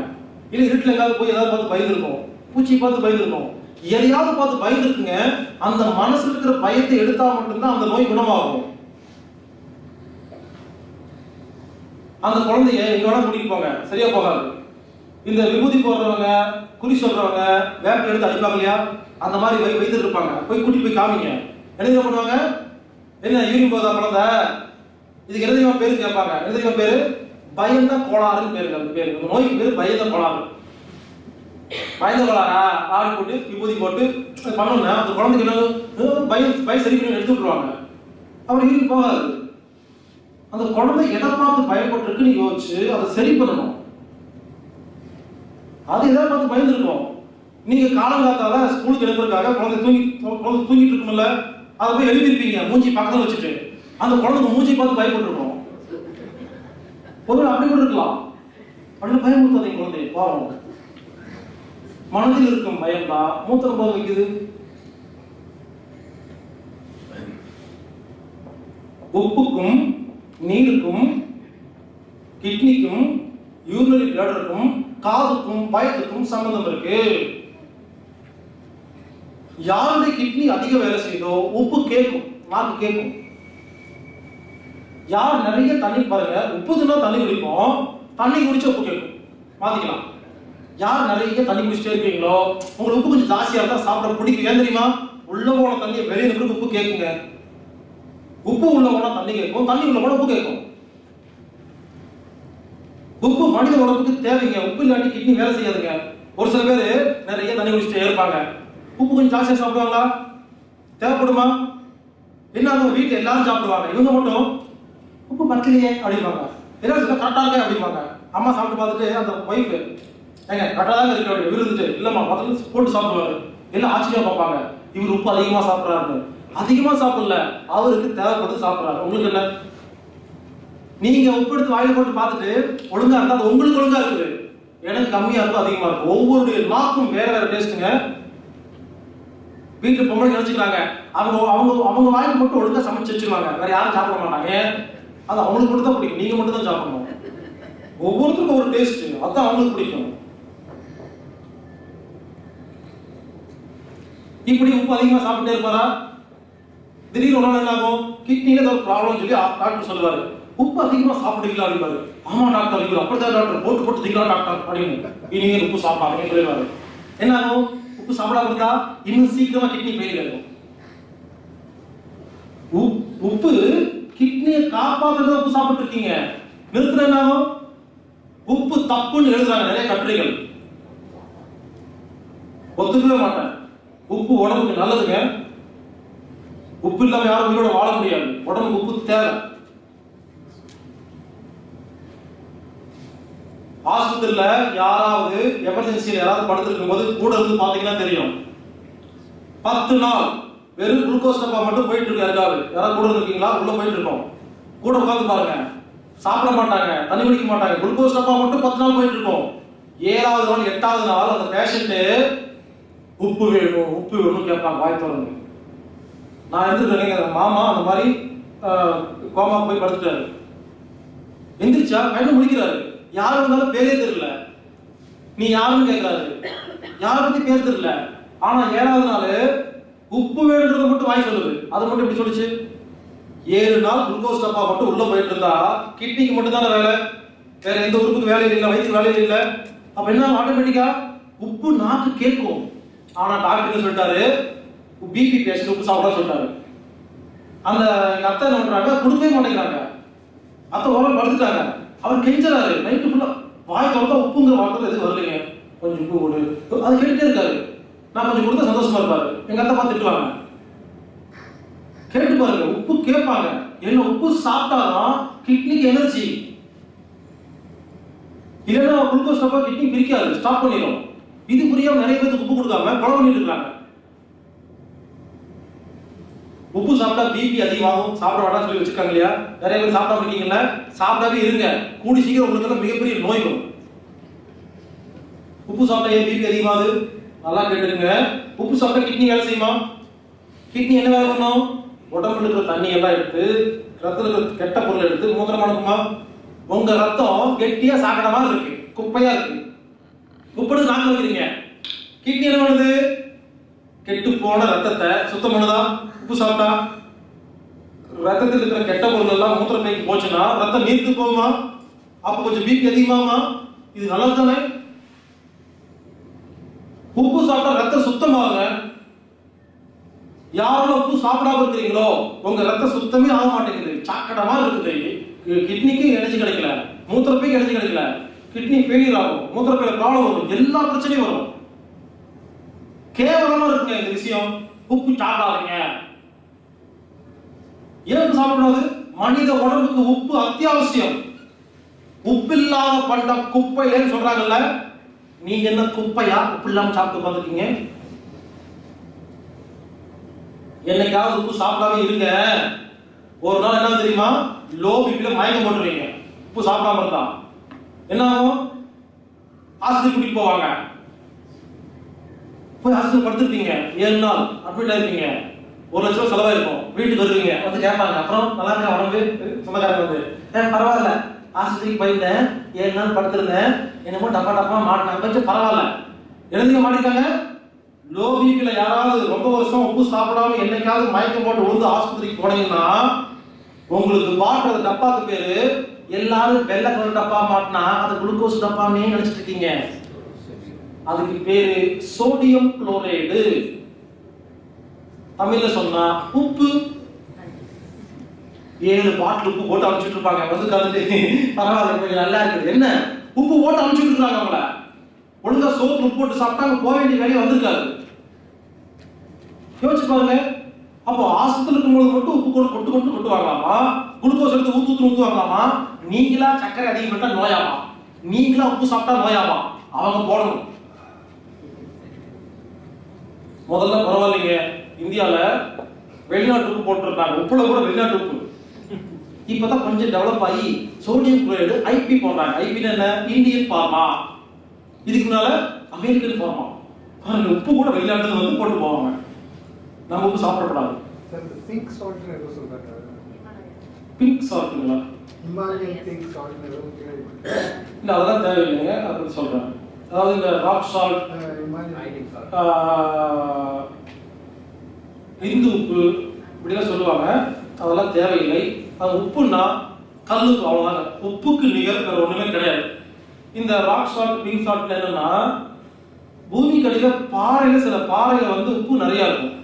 இல்ல இருட்டில் எங்காவது போய் ஏதாவது பார்த்து பயந்துருக்கும் பூச்சி பார்த்து பயந்துருக்கும் எதையாவது பார்த்து பயந்துருக்குங்க. அந்த மனசுல இருக்கிற பயத்தை எடுத்தா மட்டும்தான் அந்த நோய் குணமாகும். அந்த குழந்தைய எங்க வேணா கூட்டிட்டு போங்க. சரியா போகாது. இந்த விபூதி போடுறவங்க குறி சொல்றவங்க வேப்பம் எடுத்து அடிப்பாங்க இல்லையா? அந்த மாதிரி வை வைத்துட்டு இருப்பாங்க. போய் கூட்டிட்டு போய் காமிங்க. என்ன பண்ணுவாங்க? என்ன யூரின் போதா குழந்தை? இதுக்கு எழுதிமா பேரு கேட்பாங்க. என்ன பேரு? பயந்த கோளாறுன்னு பேரு அந்த பேரு. அந்த நோய்க்கு பேரு பயந்த கோளாறு. பயந்த கோளாறா? ஆடு போட்டு விபூதி போட்டு பண்ணணும் அந்த குழந்தைக்கு என்ன அஹ், பயம் பயம் சரி பண்ணி எடுத்து விட்டுருவாங்க. அப்புறம் யூரின் போகாது. அந்த குழந்தை எதை பார்த்து பயப்பட்டிருக்குன்னு யோசிச்சு அதை சரி பண்ணணும். அது எதை பார்த்து பயந்துருக்கோம்? நீங்க காலங்காத்தால ஸ்கூலுக்கு எழுப்புறதுக்காக குழந்தை தூங்கி குழந்தை தூங்கிட்டு இருக்கும்ல அதை போய் எழுதிருப்பீங்க மூஞ்சி பக்கத்தில் வச்சுட்டு. அந்த குழந்தை மூஞ்சி பார்த்து பயப்பட்டுருக்கோம். பொதுவாக அப்படி கூட இருக்கலாம். அப்படின்னு பயமுறுத்தாதீங்க குழந்தை பாவம். மனதில் இருக்கும் பயம் தான் மூத்திரம் போக வைக்குது. உப்புக்கும் நீருக்கும் கிட்னிக்கும் யூரினரி பிளடருக்கும் காதுக்கும் பயத்துக்கும் சம்பந்தம் இருக்கு. யாருடைய கிட்னி அதிக வேலை செய்யுதோ உப்பு கேட்கும் நாக்கு கேட்கும். யார் நிறைய தண்ணி பாருங்க உப்பு தின்னா தண்ணி குடிப்போம் தண்ணி குடிச்சா உப்பு கேட்கும். மாத்திக்கலாம். யார் நிறைய தண்ணி குடிச்சிட்டே இருக்கீங்களோ உங்களுக்கு உப்பு கொஞ்சம் ஜாஸ்தியா இருந்தா சாப்பிட பிடிக்கும். ஏன் தெரியுமா? உள்ள போன தண்ணியை வெளியே உப்பு கேட்குங்க. உப்பு உள்ள கூட தண்ணி கேட்கும் தண்ணி உள்ள கூட உப்பு கேட்கும். உப்பு மனித உடம்புக்கு தேவைங்க. உப்பு இல்லாட்டி கிட்னி வேலை செய்யாதுங்க. ஒரு சில பேர் நிறைய தண்ணி குடிச்சிட்டே இருப்பாங்க. உப்பு கொஞ்சம் ஜாஸ்தியாக சாப்பிடுவாங்களா? தேவைப்படுமா? என்ன அவங்க வீட்டில் எல்லாரும் சாப்பிடுவாங்க. இவங்க மட்டும் உப்பு பத்தலையே அப்படிம்பாங்க. எல்லாரும் சொல்ல கரெக்டாக இருக்கே அப்படிம்பாங்க. அம்மா சாப்பிட்டு பார்த்துட்டு அந்த ஒய்ஃப் ஏங்க கரெக்டாக தான் இருக்கு. அப்படி விருந்துட்டு இல்லைம்மா பார்த்துட்டு போட்டு சாப்பிடுவாரு. எல்லாம் ஆச்சரியம் பார்ப்பாங்க. இவர் உப்பு அதிகமாக சாப்பிட்றாருன்னு. அதிகமா சாப்பிடல. அவருக்கு தேவைப்படுது சாப்பிட்றாரு. உங்களுக்கு என்ன? நீங்க உப்பு எடுத்து வாயில போட்டு பார்த்துட்டு ஒழுங்கா இருந்தா அது உங்களுக்கு ஒழுங்கா இருக்குது. எனக்கு கம்மியா இருக்கும் அதிகமா இருக்கும். ஒவ்வொருடைய நாக்கும் வேற வேற டேஸ்ட்டுங்க வீட்டுல பொம்பளை நினைச்சுக்கிறாங்க. அவங்க அவங்க அவங்க வாயில் மட்டும் ஒழுங்கா சமைச்சு வச்சிருவாங்க. வேற யாரும் சாப்பிட மாட்டாங்க. அது அவங்களுக்கு மட்டும் தான் பிடிக்கும். நீங்க மட்டும் தான் சாப்பிடணும். ஒவ்வொருத்தருக்கும் ஒரு டேஸ்ட் அதான் அவங்களுக்கு பிடிக்கும். இப்படி உப்பு அதிகமா சாப்பிட்டே இருப்பாரா? திடீர்னு ஒரு நாள் என்ன ஆகும் கிட்னில ஏதாவது ப்ராப்ளம் சொல்லி டாக்டர் சொல்லுவாரு. உப்பு அதிகமா சாப்பிடுறீங்களா அப்படிம்பாரு. ஆமா டாக்டர் இவர் அப்படிதான் டாக்டர் போட்டு போட்டு திங்களா டாக்டர் அப்படின்னு இனிமேல் உப்பு சாப்பிடாங்க சொல்லிடுவாரு. என்ன ஆகும் உப்பு சாப்பிடாம இருந்தா இன்னும் சீக்கிரமா கிட்னி ஃபெயிலியர் ஆகும் உப்பு கிட்னியை காப்பாத்துறது உப்பு சாப்பிட்டு இருக்கீங்க நிறுத்தின என்ன ஆகும் உப்பு தப்புன்னு எழுதுறாங்க நிறைய கட்டுரைகள். ஒத்துக்கவே மாட்டேன். உப்பு உடம்புக்கு நல்லதுங்க. உப்பு இல்லாம யாரும் உயிரோட வாழ முடியாது. உடம்புக்கு உப்பு தேவை. ஆஸ்பத்திரியில யாராவது எமர்ஜென்சியில் யாராவது படுத்திருக்கும் போது கூட இருந்து பாத்தீங்கன்னா தெரியும். பத்து நாள் வெறும் குளுக்கோஸ் டப்பா மட்டும் போயிட்டு இருக்கு யாருக்காவது. யாராவது கூட இருக்கீங்களா உள்ள போயிட்டு இருக்கோம். கூட உட்காந்து பாருங்க. சாப்பிட மாட்டாங்க. தண்ணி குடிக்க மாட்டாங்க. குளுக்கோஸ் டப்பா மட்டும் பத்து நாள் போயிட்டு இருக்கோம். ஏழாவது நாள் எட்டாவது நாள் அந்த பேஷண்ட் உப்பு வேணும் உப்பு வேணும்னு கேட்பாங்க. வாய் தொடங்க நான் இருந்துருக்கேங்க எங்க மாமா அந்த மாதிரி கோமா போய் படுத்துட்டாரு. எந்திரிச்சா கண்ணு முடிக்கிறாரு யாரு இருந்தாலும் பேரே தெரியல. நீ யாருன்னு கேட்கிறாரு யாரை பத்தி பேர் தெரியல. ஆனா ஏழாவது நாள் உப்பு வேணுன்றத மட்டும் வாய் சொல்லுது அது மட்டும் எப்படி சொல்லுச்சு? ஏழு நாள் குளுக்கோஸ் டப்பா மட்டும் உள்ள போயிட்டு இருந்தா கிட்னிக்கு மட்டும் தானே வேலை? வேற எந்த உறுப்புக்கு வேலை இல்லை வயிற்றுக்கு வேலை இல்லை. அப்ப என்ன ஆட்டோமேட்டிக்கா உப்பு நாக்கு கேட்கும். ஆனா டாக்டர் சொல்லிட்டாரு? பிபி பேஷண்ட் உப்பு சாப்பிட சொல்றாரு. அந்த அத்தை என்ன பண்றாங்க? கொடுக்கவே மாட்டேங்கிறாங்க. அத்தை ஓரம் படுத்துட்டாங்க. அவர் கெஞ்சுறாரு. நைட்டு ஃபுல்லா வாய் திறந்தா உப்புங்கிற வார்த்தை எதுவும் வரலைங்க. கொஞ்சம் உப்பு போடு. அது கேட்டுட்டே இருக்காரு. நான் கொஞ்சம் கொடுத்தா சந்தோஷமா இருப்பாரு. எங்க அத்தை பார்த்து திட்டுவாங்க. கேட்டு பாருங்க. உப்பு கேட்பாங்க. என்ன உப்பு சாப்பிட்டாதான் கிட்னிக்கு எனர்ஜி இல்லைன்னா குளுக்கோஸ் டப்பா கிட்னி பிரிக்காது. ஸ்டாப் பண்ணிடும் இது புரியாம நிறைய பேருக்கு உப்பு கொடுக்காம குழம்பு பண்ணிட்டு இருக்காங்க. உப்பு சாப்பிட்டா பிபி அதிகமாகும். சாப்பிட வேண்டாம் சொல்லி வச்சிருக்காங்க இல்லையா? நிறைய பேர் சாப்பிடாம இருக்கீங்கல்ல? சாப்பிடாவே இருங்க. கூடி சீக்கிரம் உங்களுக்கு எல்லாம் மிகப்பெரிய நோய் வரும். உப்பு சாப்பிட்டா ஏன் பிபி அதிகமாகுது? நல்லா கேட்டுருங்க உப்பு சாப்பிட்டா கிட்னி வேலை செய்யுமா? கிட்னி என்ன வேலை பண்ணும் உடம்புல இருக்கிற தண்ணி எல்லாம் எடுத்து ரத்தத்தில் இருக்கிற கெட்ட பொருள் எடுத்து மூத்திரம் அனுப்புமா உங்க ரத்தம் கெட்டியா சாக்கடமா இருக்கு. குப்பையா இருக்கு. குப்படு நாங்க வைக்கிறீங்க. கிட்னி என்ன பண்ணுது? கெட்டு போன ரத்தத்தை சுத்தம் பண்ணுதா? உப்பு சாப்பிட்டா? ரத்தத்தில் இருக்கிற கெட்ட பொருள் எல்லாம் மூத்திரப்பைக்கு போச்சுன்னா ரத்தம் நீர்த்து போகுமா? அப்ப கொஞ்சம் பிபி அதிகமாமா இது நல்லது தானே உப்பு சாப்பிட்டா ரத்தம் சுத்தமாக. யாரும் உப்பு சாப்பிடாம இருக்கிறீங்களோ உங்க ரத்தம் சுத்தமே ஆக மாட்டேங்குது. சாக்கடமா இருக்குது. கிட்னிக்கு எனர்ஜி கிடைக்கல. மூத்திரப்பைக்கு எனர்ஜி கிடைக்கல. கிட்னி ஃபெயிலியர் ஆகும். மூத்திரப்பையில ப்ராப்ளம் வரும். எல்லா பிரச்சனையும் வரும். கேவலமா இருக்குங்க இந்த விஷயம். உப்பு சாப்பிடாதீங்க. ஏன் உப்பு மனித உடம்புக்கு உப்பு அத்தியாவசியம். உப்பு இல்லாத பண்டம் குப்பையிலேன்னு சொல்றாங்கல்ல. நீங்க என்ன குப்பையா? உப்பு இல்லாம சாப்பிட்டு பார்த்துக்கீங்க என்னைக்காவது உப்பு சாப்பிடாம இருங்க. ஒரு நாள் என்ன தெரியுமா? லோ பிபில மயக்கம் போட்டுருவீங்க. உப்பு சாப்பிடாம இருந்தா. என்ன ஆகும்? ஆஸ்பத்திரி கூட்டிட்டு போவாங்க. போய் ஆஸ்பத்திரி படுத்துருப்பீங்க. ஏழு நாள் அட்மிட் இருப்பீங்க. ஒரு லட்சம் ரூபா செலவாயிருக்கும். வீட்டுக்கு வருவீங்க. வந்து கேட்பாங்க. அப்புறம் நல்லா இருக்க உடம்பு? சொந்தக்காரங்க வந்து. ஏன் பரவாயில்ல. ஆஸ்பத்திரிக்கு போயிருந்தேன். ஏழு நாள் படுத்திருந்தேன். என்னமோ டப்பா டப்பா மாட்டினாங்க. கொஞ்சம் பரவாயில்ல. எழுதிக்க மாட்டிருக்காங்க. லோ பிபில யாராவது ரொம்ப வருஷம் உப்பு சாப்பிடாம என்னைக்காவது மயக்கம் போட்டு விழுந்து ஆஸ்பத்திரிக்கு போனீங்கன்னா உங்களுக்கு பாட்டுறது டப்பாக்கு பேரு எல்லாரும் வெள்ளை கலர் டப்பா மாட்டினா அது குளுக்கோஸ் டப்பான்னே நினைச்சிட்டு இருக்கீங்க. அதுக்கு பேரு சோடியம் குளோரைடு. தமிழ்ல சொன்னா உப்பு. ஏழு பாட்டில் உப்பு போட்டு அமைச்சுட்டு இருப்பாங்க. வந்து கலந்து. பரவாயில்ல கொஞ்சம் நல்லா இருக்குது. என்ன? உப்பு போட்டு அமைச்சுட்டு இருக்காங்க அவங்கள ஒழுங்கா சோப்பு உப்பு போட்டு சாப்பிட்டாங்க போக வேண்டிய வேலையை வந்திருக்காரு யோசிச்சு பாருங்க. அப்போ ஆஸ்பத்திரி இருக்கும்போது மட்டும் உப்பு கொண்டு கொட்டு கொண்டு கொட்டு வாங்கலாமா குளுக்கோஸ் எடுத்து ஊத்து ஊத்து ஊத்து வாங்கலாமா நீங்களா சக்கரை பண்ணா நோயாமா? நீங்களா உப்பு சாப்பிட்டா நோயாமா? அவங்க போடணும். முதல்ல பரவாயில்லைங்க. இந்தியால வெளிநாட்டு உப்பு போட்டிருந்தாங்க உப்புல கூட வெளிநாட்டு உப்பு இப்பதான் கொஞ்சம் டெவலப் ஆகி சோடியம் குளோரைடு ஐபி போடுறாங்க. ஐபி என்ன? இந்தியன் ஃபார்மா இதுக்கு முன்னால அமெரிக்கன் ஃபார்மா பாருங்க உப்பு கூட வெளிநாட்டுல வந்து போட்டு போவாங்க. நம்ம உப்பு சாப்பிடக்கூடாது. பிங்க் சால்ட்னு ஏதோ சொல்றாங்க? பிங்க் சால்ட்டுங்களா ஹிமாலயன் பிங்க் கேள்விப்பட்டேன் இல்ல அதெல்லாம் தேவையில்லைங்க. அதை சொல்றேன். அதாவது இந்த ராக் சால்ட் இந்து உப்பு இப்படிலாம் சொல்லுவாங்க. அதெல்லாம் தேவையில்லை. அது உப்புன்னா கல்லுக்கு அவ்வளோதாங்க உப்புக்கு நிகர் வேற ஒண்ணுமே கிடையாது. இந்த ராக் சால்ட் பிங்க் சால்ட் என்னன்னா பூமிக்கு அடியில பாறையில சில பாறையில வந்து உப்பு நிறைய இருக்கும்.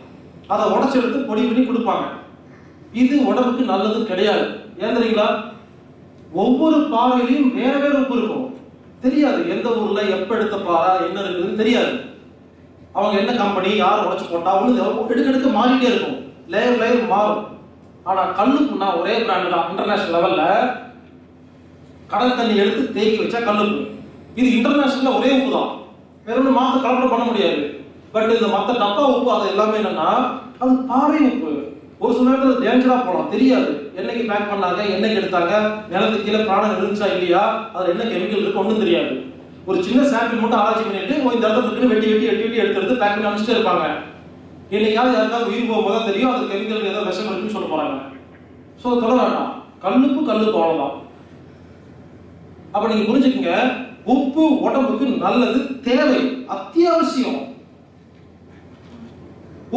அதை உடைச்சு எடுத்து பொடி பண்ணி கொடுப்பாங்க. இது உடம்புக்கு நல்லது கிடையாது. ஏன் தெரியுங்களா? ஒவ்வொரு பாறையிலையும் வேற வேற உப்பு இருக்கும். தெரியாது எந்த ஊர்ல எப்ப எடுத்த என்ன இருக்குதுன்னு தெரியாது. அவங்க என்ன கம்பெனி யார் உடைச்சு போட்டா ஒன்று எடுக்க எடுக்க மாறிட்டே இருக்கும். லேயர் லேயர் மாறும். ஆனா கல்லுப்புனா ஒரே பிராண்டு தான் இன்டர்நேஷனல் லெவல்ல கடல் தண்ணி எடுத்து தேக்கி வச்சா கல்லுப்பு இது இன்டர்நேஷனல்ல ஒரே உப்பு தான். வேற ஒன்றும் மாத்த கலப்படம் பண்ண முடியாது. பட் இந்த மற்ற டப்பா உப்பு அது எல்லாமே என்னன்னா அது பாறை உப்பு. ஒரு சில நேரத்தில் டேஞ்சரா போகலாம் தெரியாது. என்னைக்கு பேக் பண்ணாங்க என்னைக்கு எடுத்தாங்க நிலத்துக்கு கீழே பிராணம் இருந்துச்சா இல்லையா? அதுல என்ன கெமிக்கல் இருக்கு ஒன்றும் தெரியாது. ஒரு சின்ன சாம்பிள் மட்டும் ஆராய்ச்சி பண்ணிட்டு இந்த இடத்துல வெட்டி வெட்டி வெட்டி வெட்டி எடுத்து எடுத்து பேக் பண்ணி அனுப்பிச்சிட்டே இருப்பாங்க. என்னைக்காவது யாருக்காவது உயிர் போகும்போது தெரியும் அது கெமிக்கல் ஏதோ விஷம் இருக்குன்னு சொல்ல போறாங்க. ஸோ தொட வேண்டாம். கல்லுப்பு கல்லுப்பு அவ்வளவுதான். அப்ப நீங்க புரிஞ்சுக்கங்க உப்பு உடம்புக்கு நல்லது தேவை அத்தியாவசியம்.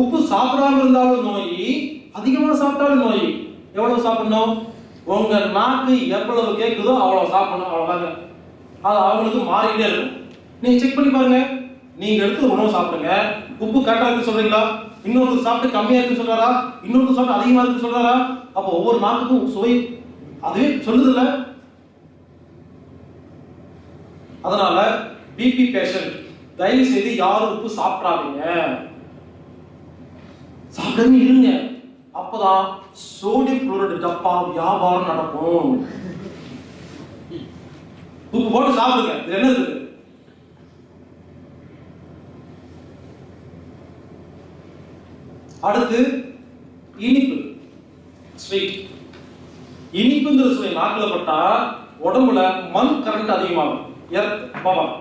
உப்பு சாப்பிடாம இருந்தாலும் நோய் அதிகமாக சாப்பிட்டாலும் நோய். எவ்வளவு சாப்பிடணும்? உங்க நாக்கு எவ்வளவு கேட்குதோ அவ்வளவு சாப்பிடணும் அவ்வளவுதாங்க. அது அவங்களுக்கு மாறிட்டே இருக்கும். நீங்க செக் பண்ணி பாருங்க. நீங்க எடுத்து உணவு சாப்பிடுங்க. உப்பு கரெக்டா இருக்கு சொல்றீங்களா? இன்னொருத்தர் சாப்பிட்டு கம்மியா இருக்கு சொல்றாரா? இன்னொருத்தர் சாப்பிட்டு அதிகமா இருக்கு சொல்றாரா? அப்போ ஒவ்வொரு நாக்குக்கும் சுவை அதுவே சொல்லுதுல்ல. அதனால பிபி பேஷண்ட் தயவு செய்து யாரும் உப்பு சாப்பிடாதீங்க. சாப்பிடாம இருங்க. அப்பதான் சோடியம் குளோரைடு டப்பா வியாபாரம் நடக்கும். உப்பு போட்டு சாப்பிடுங்க. இது என்ன அடுத்து இனிப்பு. ஸ்வீட். இனிப்புங்கிற சுவை நாக்குல பட்டா உடம்புல மண் கரண்ட் அதிகமாகும். எர்த் பவர்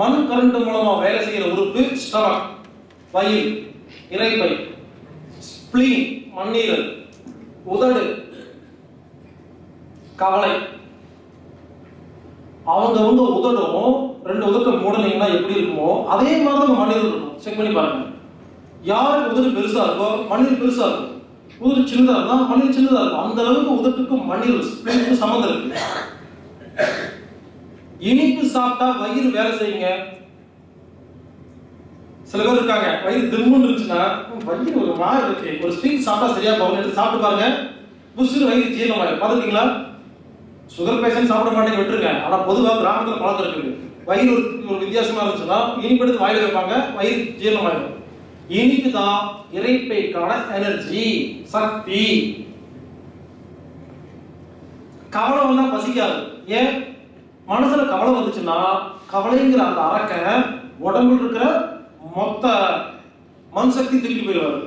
மண் கரண்ட் மூலமா வேலை செய்யற உறுப்பு ஸ்டமக் வயிறு. இறைப்பை. ஸ்பிளீன் மண்ணீரல் உதடு கவலை. அவங்க வந்து உதடும் ரெண்டு உதட்டை மூடனீங்கன்னா எப்படி இருக்குமோ அதே மாதிரி தான் மண்ணீரல் இருக்கும் செக் பண்ணி பாருங்க. யாருக்கு உதடு பெருசா இருக்கோ மண்ணீர் பெருசா இருக்கும். உதடு சின்னதா இருந்தா மண்ணீர் சின்னதா இருக்கும். அந்த அளவுக்கு உதட்டுக்கும் மண்ணீரல் ஸ்பிளீனுக்கும் சம்மந்தம் இருக்கு. இனிப்பு சாப்பிட்டா வயிறு வேலை செய்யுங்க. சில பேர் இருக்காங்க. வயிறு திம்முன்னு இருந்துச்சுன்னா வயிறு ஒரு மாதிரி இருக்கு. ஒரு ஸ்வீட் சாப்பிட்டா சரியா போகணும் எடுத்து சாப்பிட்டு பாருங்க. புஷ்ஷு வயிறு ஜீரணமாயிரும் பார்த்துருக்கீங்களா? சுகர் பேஷண்ட் சாப்பிட மாட்டேங்க விட்டுருங்க. ஆனா பொதுவாக கிராமத்துல பழக்கம் இருக்குது. வயிறு ஒரு ஒரு வித்தியாசமா இருந்துச்சுன்னா இனிப்பு எடுத்து வாயில வைப்பாங்க. வயிறு ஜீரணமாயிரும் இனிப்பு தான் இறைப்பைக்கான எனர்ஜி சக்தி. கவலை வந்தா பசிக்காது. ஏன்? மனசுல கவலை வந்துச்சுன்னா கவலைங்கிற அந்த அரக்க உடம்புல இருக்கிற மொத்த மண் சக்தி திருப்பி போயிடுவாரு.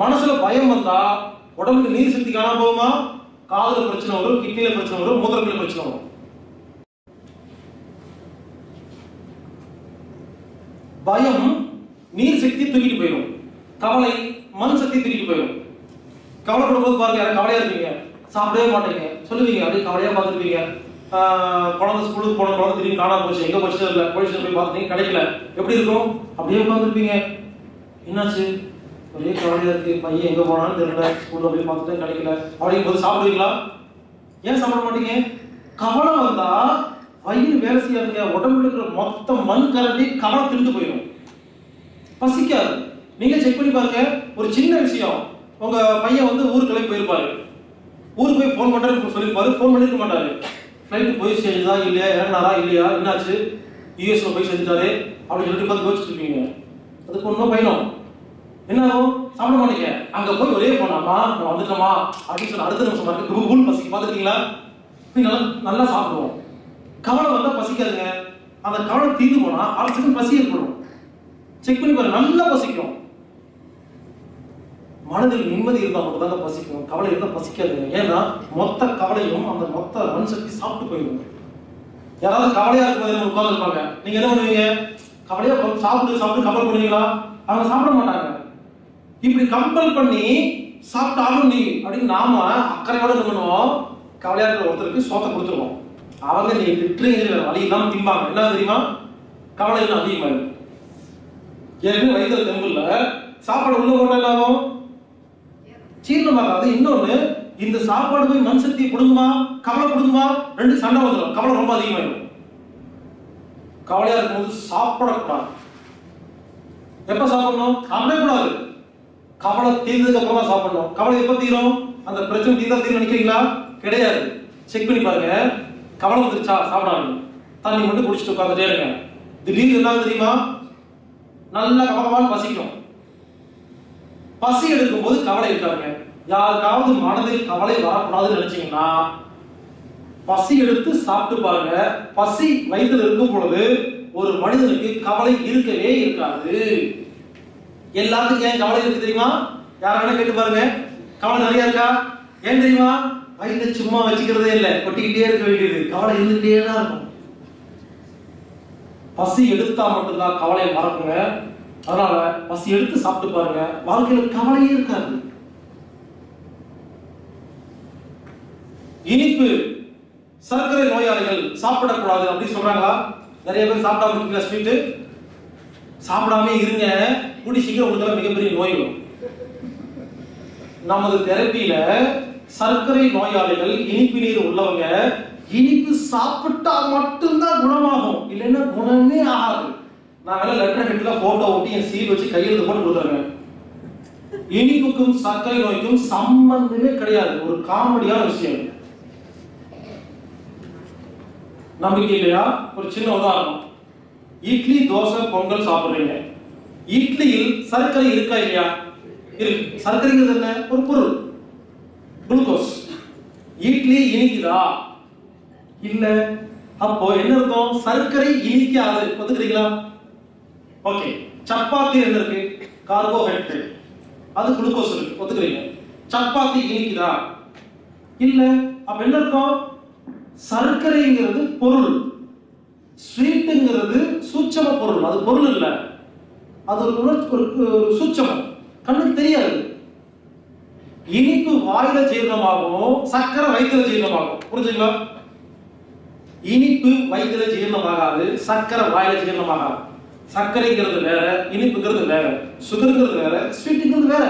மனசுல பயம் வந்தா உடம்புக்கு நீர் சக்தி காணாம போகுமா? காதல பிரச்சனை வரும் கிட்னில பிரச்சனை வரும் மூத்திரத்துல பிரச்சனை வரும். பயம் நீர் சக்தி தூக்கிட்டு போயிடும். கவலை மண் சக்தி தூக்கிட்டு போயிடும். கவலைப்படும் போது பாருங்க யாரும் கவலையா இருப்பீங்க. சாப்பிடவே மாட்டீங்க. சொல்லுவீங்க அப்படியே கவலையா பார்த்துருப்பீங்க. குழந்தை ஸ்கூலுக்கு போன குழந்தை திடீர்னு காணாம போச்சு. எங்க போச்சு இல்ல போலீஸ் போய் பார்த்துட்டீங்க கிடைக்கல. எப்படி இருக்கும்? அப்படியே உட்காந்துருப்பீங்க என்னாச்சு? ஒரே கவலையா இருக்கு. பையன் எங்க போனாலும் தெரியல. ஸ்கூல்ல போய் பார்த்துட்டு கிடைக்கல. அப்படிங்கும் போது சாப்பிடுவீங்களா ஏன் சாப்பிட மாட்டீங்க? கவலை வந்தா வயிறு வேலை செய்யாதுங்க. உடம்புல இருக்கிற மொத்த மண் கரண்டி கவலை திருந்து போயிடும். பசிக்காது. நீங்க செக் பண்ணி பாருங்க. ஒரு சின்ன விஷயம். உங்க பையன் வந்து ஊருக்குள்ளே போயிருப்பாரு. ஊருக்கு போய் ஃபோன் பண்ணுறது சொல்லியிருப்பாரு. ஃபோன் பண்ணிருக்க மாட்டாரு. ஃப்ளைட்டு போய் சேர்ந்ததா இல்லையா இறங்கினாரா இல்லையா என்னாச்சு? யூஎஸ்ல போய் சேர்ந்துட்டாரு அப்படின்னு சொல்லிட்டு உட்காந்து யோசிச்சுட்டு இருப்பீங்க அதுக்கு ஒன்றும் பயணம் என்ன ஆகும்? சாப்பிட மாட்டீங்க. அங்க போய் ஒரே போனாமா நம்ம வந்துட்டோமா அப்படின்னு சொல்லி அடுத்த நிமிஷம் பாருங்க கூகுள் பசிக்கு பார்த்துருக்கீங்களா? போய் நல்லா நல்லா சாப்பிடுவோம். கவலை வந்தா பசிக்காதுங்க. அந்த கவலை தீர்ந்து போனா அடுத்த பசி ஏற்படும். செக் பண்ணி பாருங்க நல்லா பசிக்கும். மனதில் நிம்மதி இருந்தால் மட்டும் தாங்க பசிக்கும். கவலை இருந்தால் பசிக்காதுங்க ஏன்னா மொத்த கவலையும் அந்த மொத்த மண் சக்தி சாப்பிட்டு போயிடும். யாராவது கவலையா இருக்கும் உட்கார்ந்து இருப்பாங்க. நீங்க என்ன பண்ணுவீங்க? கவலையா சாப்பிட்டு சாப்பிட்டு கம்பல் பண்ணுவீங்களா? அவங்க சாப்பிட மாட்டாங்க. இப்படி கம்பல் பண்ணி சாப்பிட்டாலும் நீ அப்படின்னு நாம அக்கறையோட என்ன பண்ணுவோம் கவலையா இருக்கிற ஒருத்தருக்கு சோத்தை கொடுத்துருவோம். அவங்க நீ திட்டுறீங்க வழி இல்லாமல் திம்பாங்க. என்ன தெரியுமா? கவலை இன்னும் அதிகமாயிடும். ஏற்கனவே வயதில் தெம்புல சாப்பாடு உள்ள போட்டா என்ன ஆகும்? ஜீரணமாகாது இன்னொன்று இந்த சாப்பாடு போய் மண் சக்தியை கொடுங்குமா கவலை கொடுங்குமா ரெண்டு சண்டை வந்துடும் கவலை ரொம்ப அதிகமாயிடும். கவலையா இருக்கும்போது சாப்பிடக்கூடாது. எப்ப சாப்பிடணும்? சாப்பிடவே கூடாது கவலை தீர்ந்ததுக்கு அப்புறமா சாப்பிடணும். கவலை எப்ப தீரும்? அந்த பிரச்சனை தீர்ந்தா தீர்வு நினைக்கிறீங்களா கிடையாது. செக் பண்ணி பாருங்க. கவலை வந்துருச்சா? சாப்பிடாது தண்ணி மட்டும் குடிச்சிட்டு உட்காந்துட்டே இருங்க. திடீர்னு என்ன தெரியுமா? நல்லா கவலமான பசிக்கும். பசி எடுக்கும் போது கவலை இருக்காருங்க யாருக்காவது மனதில் கவலை வரக்கூடாதுன்னு நினைச்சீங்கன்னா பசி எடுத்து சாப்பிட்டு பாருங்க. பசி வயிற்றுல இருக்கும் பொழுது ஒரு மனிதனுக்கு கவலை இருக்கவே இருக்காது. எல்லாத்துக்கும் ஏன் கவலை இருக்கு தெரியுமா? யார கேட்டு பாருங்க. கவலை நிறைய இருக்கா? ஏன் தெரியுமா? வயிற்று சும்மா வச்சுக்கிறதே இல்லை. கொட்டிக்கிட்டே இருக்க வேண்டியது. கவலை இருந்துகிட்டே தான் இருக்கும். பசி எடுத்தா மட்டும்தான் கவலை மறக்குங்க அதனால பசி எடுத்து சாப்பிட்டு பாருங்க. வாழ்க்கையில கவலையே இருக்காது. இனிப்பு சர்க்கரை நோயாளிகள் சாப்பிடக்கூடாது அப்படின்னு சொல்றாங்களா? நிறைய பேர் சாப்பிடாம இருக்கீங்களா ஸ்வீட்டு சாப்பிடாம இருங்க. கூடி சீக்கிரம் உங்களுக்கு மிகப்பெரிய நோய் வரும். நமது தெரப்பியில சர்க்கரை நோயாளிகள் இனிப்பு நீர் உள்ளவங்க இனிப்பு சாப்பிட்டா மட்டும்தான் குணமாகும். இல்லைன்னா குணமே ஆகாது. நான் வேணா லெட்டர் ஹெட்ல போட்டோ ஒட்டி என் சீல் வச்சு கையெழுத்து போட்டு கொடுத்துறேன் இனிப்புக்கும் சர்க்கரை நோய்க்கும் சம்பந்தமே கிடையாது. ஒரு காமெடியான விஷயம் நம்பிக்கை இல்லையா? ஒரு சின்ன உதாரணம். இட்லி தோசை பொங்கல் சாப்பிடுறீங்க. இட்லியில் சர்க்கரை இருக்கா இல்லையா? இருக்கு. சர்க்கரைங்கிறது என்ன? ஒரு பொருள். குளுக்கோஸ். இட்லி இனிக்குதா? இல்ல. அப்போ என்ன இருக்கும்? சர்க்கரை இனிக்காது. ஒத்துக்கிறீங்களா? ஓகே. சப்பாத்தி என்ன இருக்கு கார்போஹைட்ரேட் அது குளுக்கோஸ் இருக்கு. ஒத்துக்கிறீங்க. சப்பாத்தி இனிக்குதா? இல்ல. அப்ப என்ன இருக்கும்? சர்க்கரைங்கிறது பொருள். ஸ்வீட்டுங்கிறது சூட்சம பொருள். அது பொருள் இல்ல. அது ஒரு ஒரு சூட்சமம். கண்ணுக்கு தெரியாது. இனிப்பு வாயில ஜீரணமாகும் சர்க்கரை வயிற்றுல ஜீரணமாகும். புரிஞ்சுங்களா? இனிப்பு வயிற்றுல ஜீரணமாகாது சர்க்கரை வாயில ஜீரணமாகாது. சர்க்கரைங்கிறது வேற இனிப்புங்கிறது வேற சுகருங்கிறது வேற ஸ்வீட்டுங்கிறது வேற.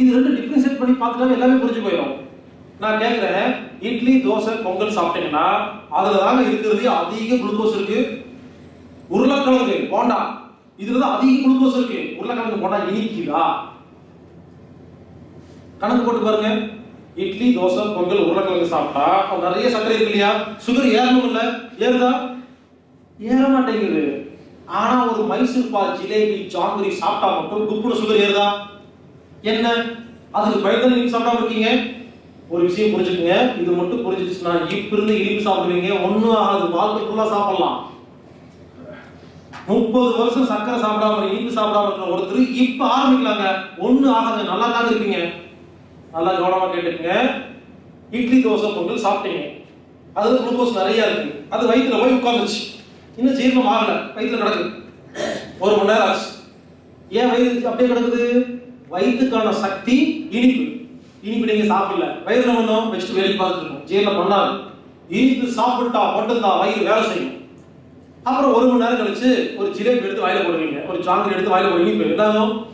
இது ரெண்டு டிஃபரன்ஷியேட் பண்ணி பார்த்துட்டா எல்லாமே புரிஞ்சு போயிடும். நான் கேட்கிறேன் இட்லி தோசை பொங்கல் சாப்பிட்டீங்கன்னா அதுல தாங்க இருக்கிறது அதிக குளுக்கோஸ் இருக்கு. உருளைக்கிழங்கு போண்டா இதுல தான் அதிக குளுக்கோஸ் இருக்கு. உருளைக்கிழங்கு போண்டா இனிக்குதா? கணக்கு போட்டு பாருங்க. இட்லி தோசை பொங்கல் உருளைக்கிழங்கு சாப்பிட்டா நிறைய சர்க்கரை இருக்கு இல்லையா? சுகர் ஏறணும் இல்ல ஏறுதா? ஏற மாட்டேங்குது. ஆனா ஒரு மைசூர் பால் ஜிலேபி ஜாங்கிரி சாப்பிட்டா மட்டும் குப்புன சுகர் ஏறுதா? என்ன? அதுக்கு பயந்து நீங்க சாப்பிடாம இருக்கீங்க? ஒரு விஷயம் புரிஞ்சுக்கங்க. இது மட்டும் புரிஞ்சிச்சுன்னா இப்ப இருந்து இனிப்பு சாப்பிடுவீங்க. ஒன்னும் ஆகாது. வாழ்க்கை ஃபுல்லா சாப்பிடலாம். முப்பது வருஷம் சர்க்கரை சாப்பிடாம இனிப்பு சாப்பிடாம இருக்கிற ஒருத்தர் இப்ப ஆரம்பிக்கலாங்க. ஒண்ணு ஆகாது. நல்லா தான் இருப்பீங்க நல்லா கவனமா கேட்டுக்கங்க. இட்லி தோசை பொங்கல் சாப்பிட்டீங்க. அதுல குளுக்கோஸ் நிறைய இருக்கு. அது வயிற்றுல போய் உட்காந்துச்சு இன்னும் ஜீரணம் ஆகல. வயிற்றுல நடக்குது ஒரு மணி நேரம் ஆச்சு. ஏன் வயிறு அப்படியே கிடக்குது. வயிற்றுக்கான சக்தி இனிப்பு. இனிப்பு நீங்க சாப்பிடல. வயிறு வந்தோம் பண்ணும்? வச்சுட்டு பார்த்துருக்கோம் பார்த்துட்டு பண்ணால் ஜீரணம் பண்ணாது. இனிப்பு சாப்பிட்டா மட்டும்தான் வயிறு வேலை செய்யும். அப்புறம் ஒரு மணி நேரம் கழிச்சு ஒரு ஜிலேபி எடுத்து வாயில போடுவீங்க. ஒரு ஜாங்கிரி எடுத்து வாயில போடுவீங்க. இனிப்பு என்னாகும்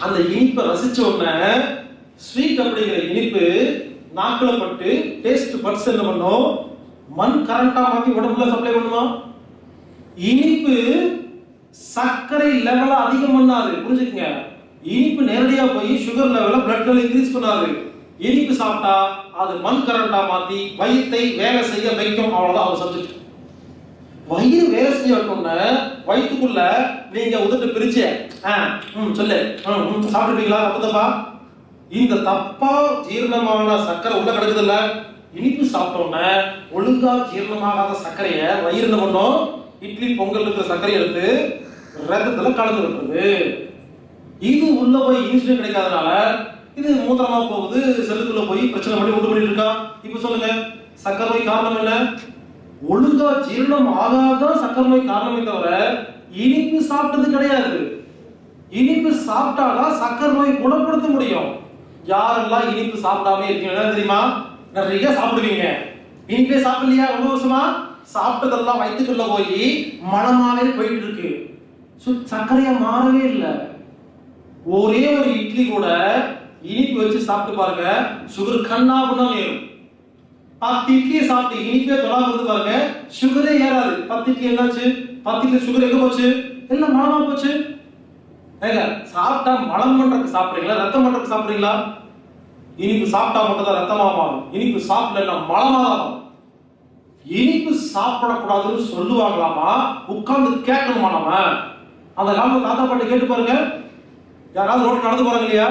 அந்த இனிப்பை ரசிச்ச உடனே ஸ்வீட் அப்படிங்கிற இனிப்பு நாக்கில் பட்டு டேஸ்ட் பட்ஸ் என்ன பண்ணும்? மண் கரண்டா மாத்தி உடம்புல சப்ளை பண்ணுமா? இனிப்பு சர்க்கரை லெவல அதிகம் பண்ணாது புரிஞ்சுக்கங்க? இனிப்பு நேரடியா போய் சுகர் லெவல பிளட் லெவல் இன்க்ரீஸ் பண்ணாது இனிப்பு சாப்பிட்டா அது மண் கரண்டா மாத்தி வயிற்றை வேலை செய்ய வைக்கும். அவ்வளவுதான் அவர் சப்ஜெக்ட் வயிறு வேலை செய்ய வைக்கணும்னா வயிற்றுக்குள்ள நீங்க உதட்டு பிரிச்சு ஆ, ம் சொல்லு. ம், ம், சாப்பிட்டுட்டீங்களா இந்த தப்பா ஜீரணமான சர்க்கரை உள்ள கிடக்குது இல்லை இனிப்பு சாப்பிட்டோம்னா ஒழுங்கா ஜீரணமாகாத சர்க்கரையை வயிறு மட்டும் பண்ணும்? இட்லி பொங்கல் இருக்கிற சர்க்கரை எடுத்து ரத்தத்துல கலந்து வருது இது உள்ள போய் இன்சுலின் கிடைக்காதனால இது மூத்திரமா போகுது செல்லுக்குள்ள போய் பிரச்சனை பண்ணி உண்டு பண்ணிட்டு இருக்கா? இப்ப சொல்லுங்க சர்க்கரை நோய் காரணம் என்ன? ஒழுங்கா ஜீரணம் ஆகாத சர்க்கரை நோய் காரணமே தவிர இனிப்பு சாப்பிட்டது கிடையாது. இனிப்பு சாப்பிட்டாதான் சர்க்கரை நோய் குணப்படுத்த முடியும். யாரெல்லாம் இனிப்பு சாப்பிடாம இருக்கீங்க தெரியுமா? நிறைய சாப்பிடுவீங்க. இனிப்பே சாப்பிடலையா? ரொம்ப வருஷமா? சாப்பிட்டதெல்லாம் வயிற்றுக்குள்ள போய் மனமாவே போயிட்டு இருக்கு சு- சர்க்கரையா மாறவே இல்லை. ஒரே ஒரு இட்லி கூட இனிப்பு வச்சு சாப்பிட்டு பாருங்க சுகர் கண்ணா பண்ணாலும் பத்து இட்லியை சாப்பிட்டு இனிப்பே தொடாம பாருங்க சுகரே ஏறாது. பத்து இட்லி என்னாச்சு? பத்து இட்லி சுகர் எங்க போச்சு? எல்லாம் மனமா போச்சு. ஏங்க சாப்பிட்டா மலம் பண்றதுக்கு சாப்பிடுறீங்களா? ரத்தம் பண்றதுக்கு சாப்பிடுறீங்களா? இனிப்பு சாப்பிட்டா மட்டும் தான் மாறும். இனிப்பு சாப்பிடலன்னா மலமாக தான் இனிப்பு சாப்பிடக்கூடாதுன்னு சொல்லுவாங்களாமா? உட்கார்ந்து கேட்கணுமா நம்ம? அந்த காலத்து தாத்தா பாட்டி கேட்டு பாருங்க. யாராவது ரோட்ல நடந்து போறாங்க இல்லையா?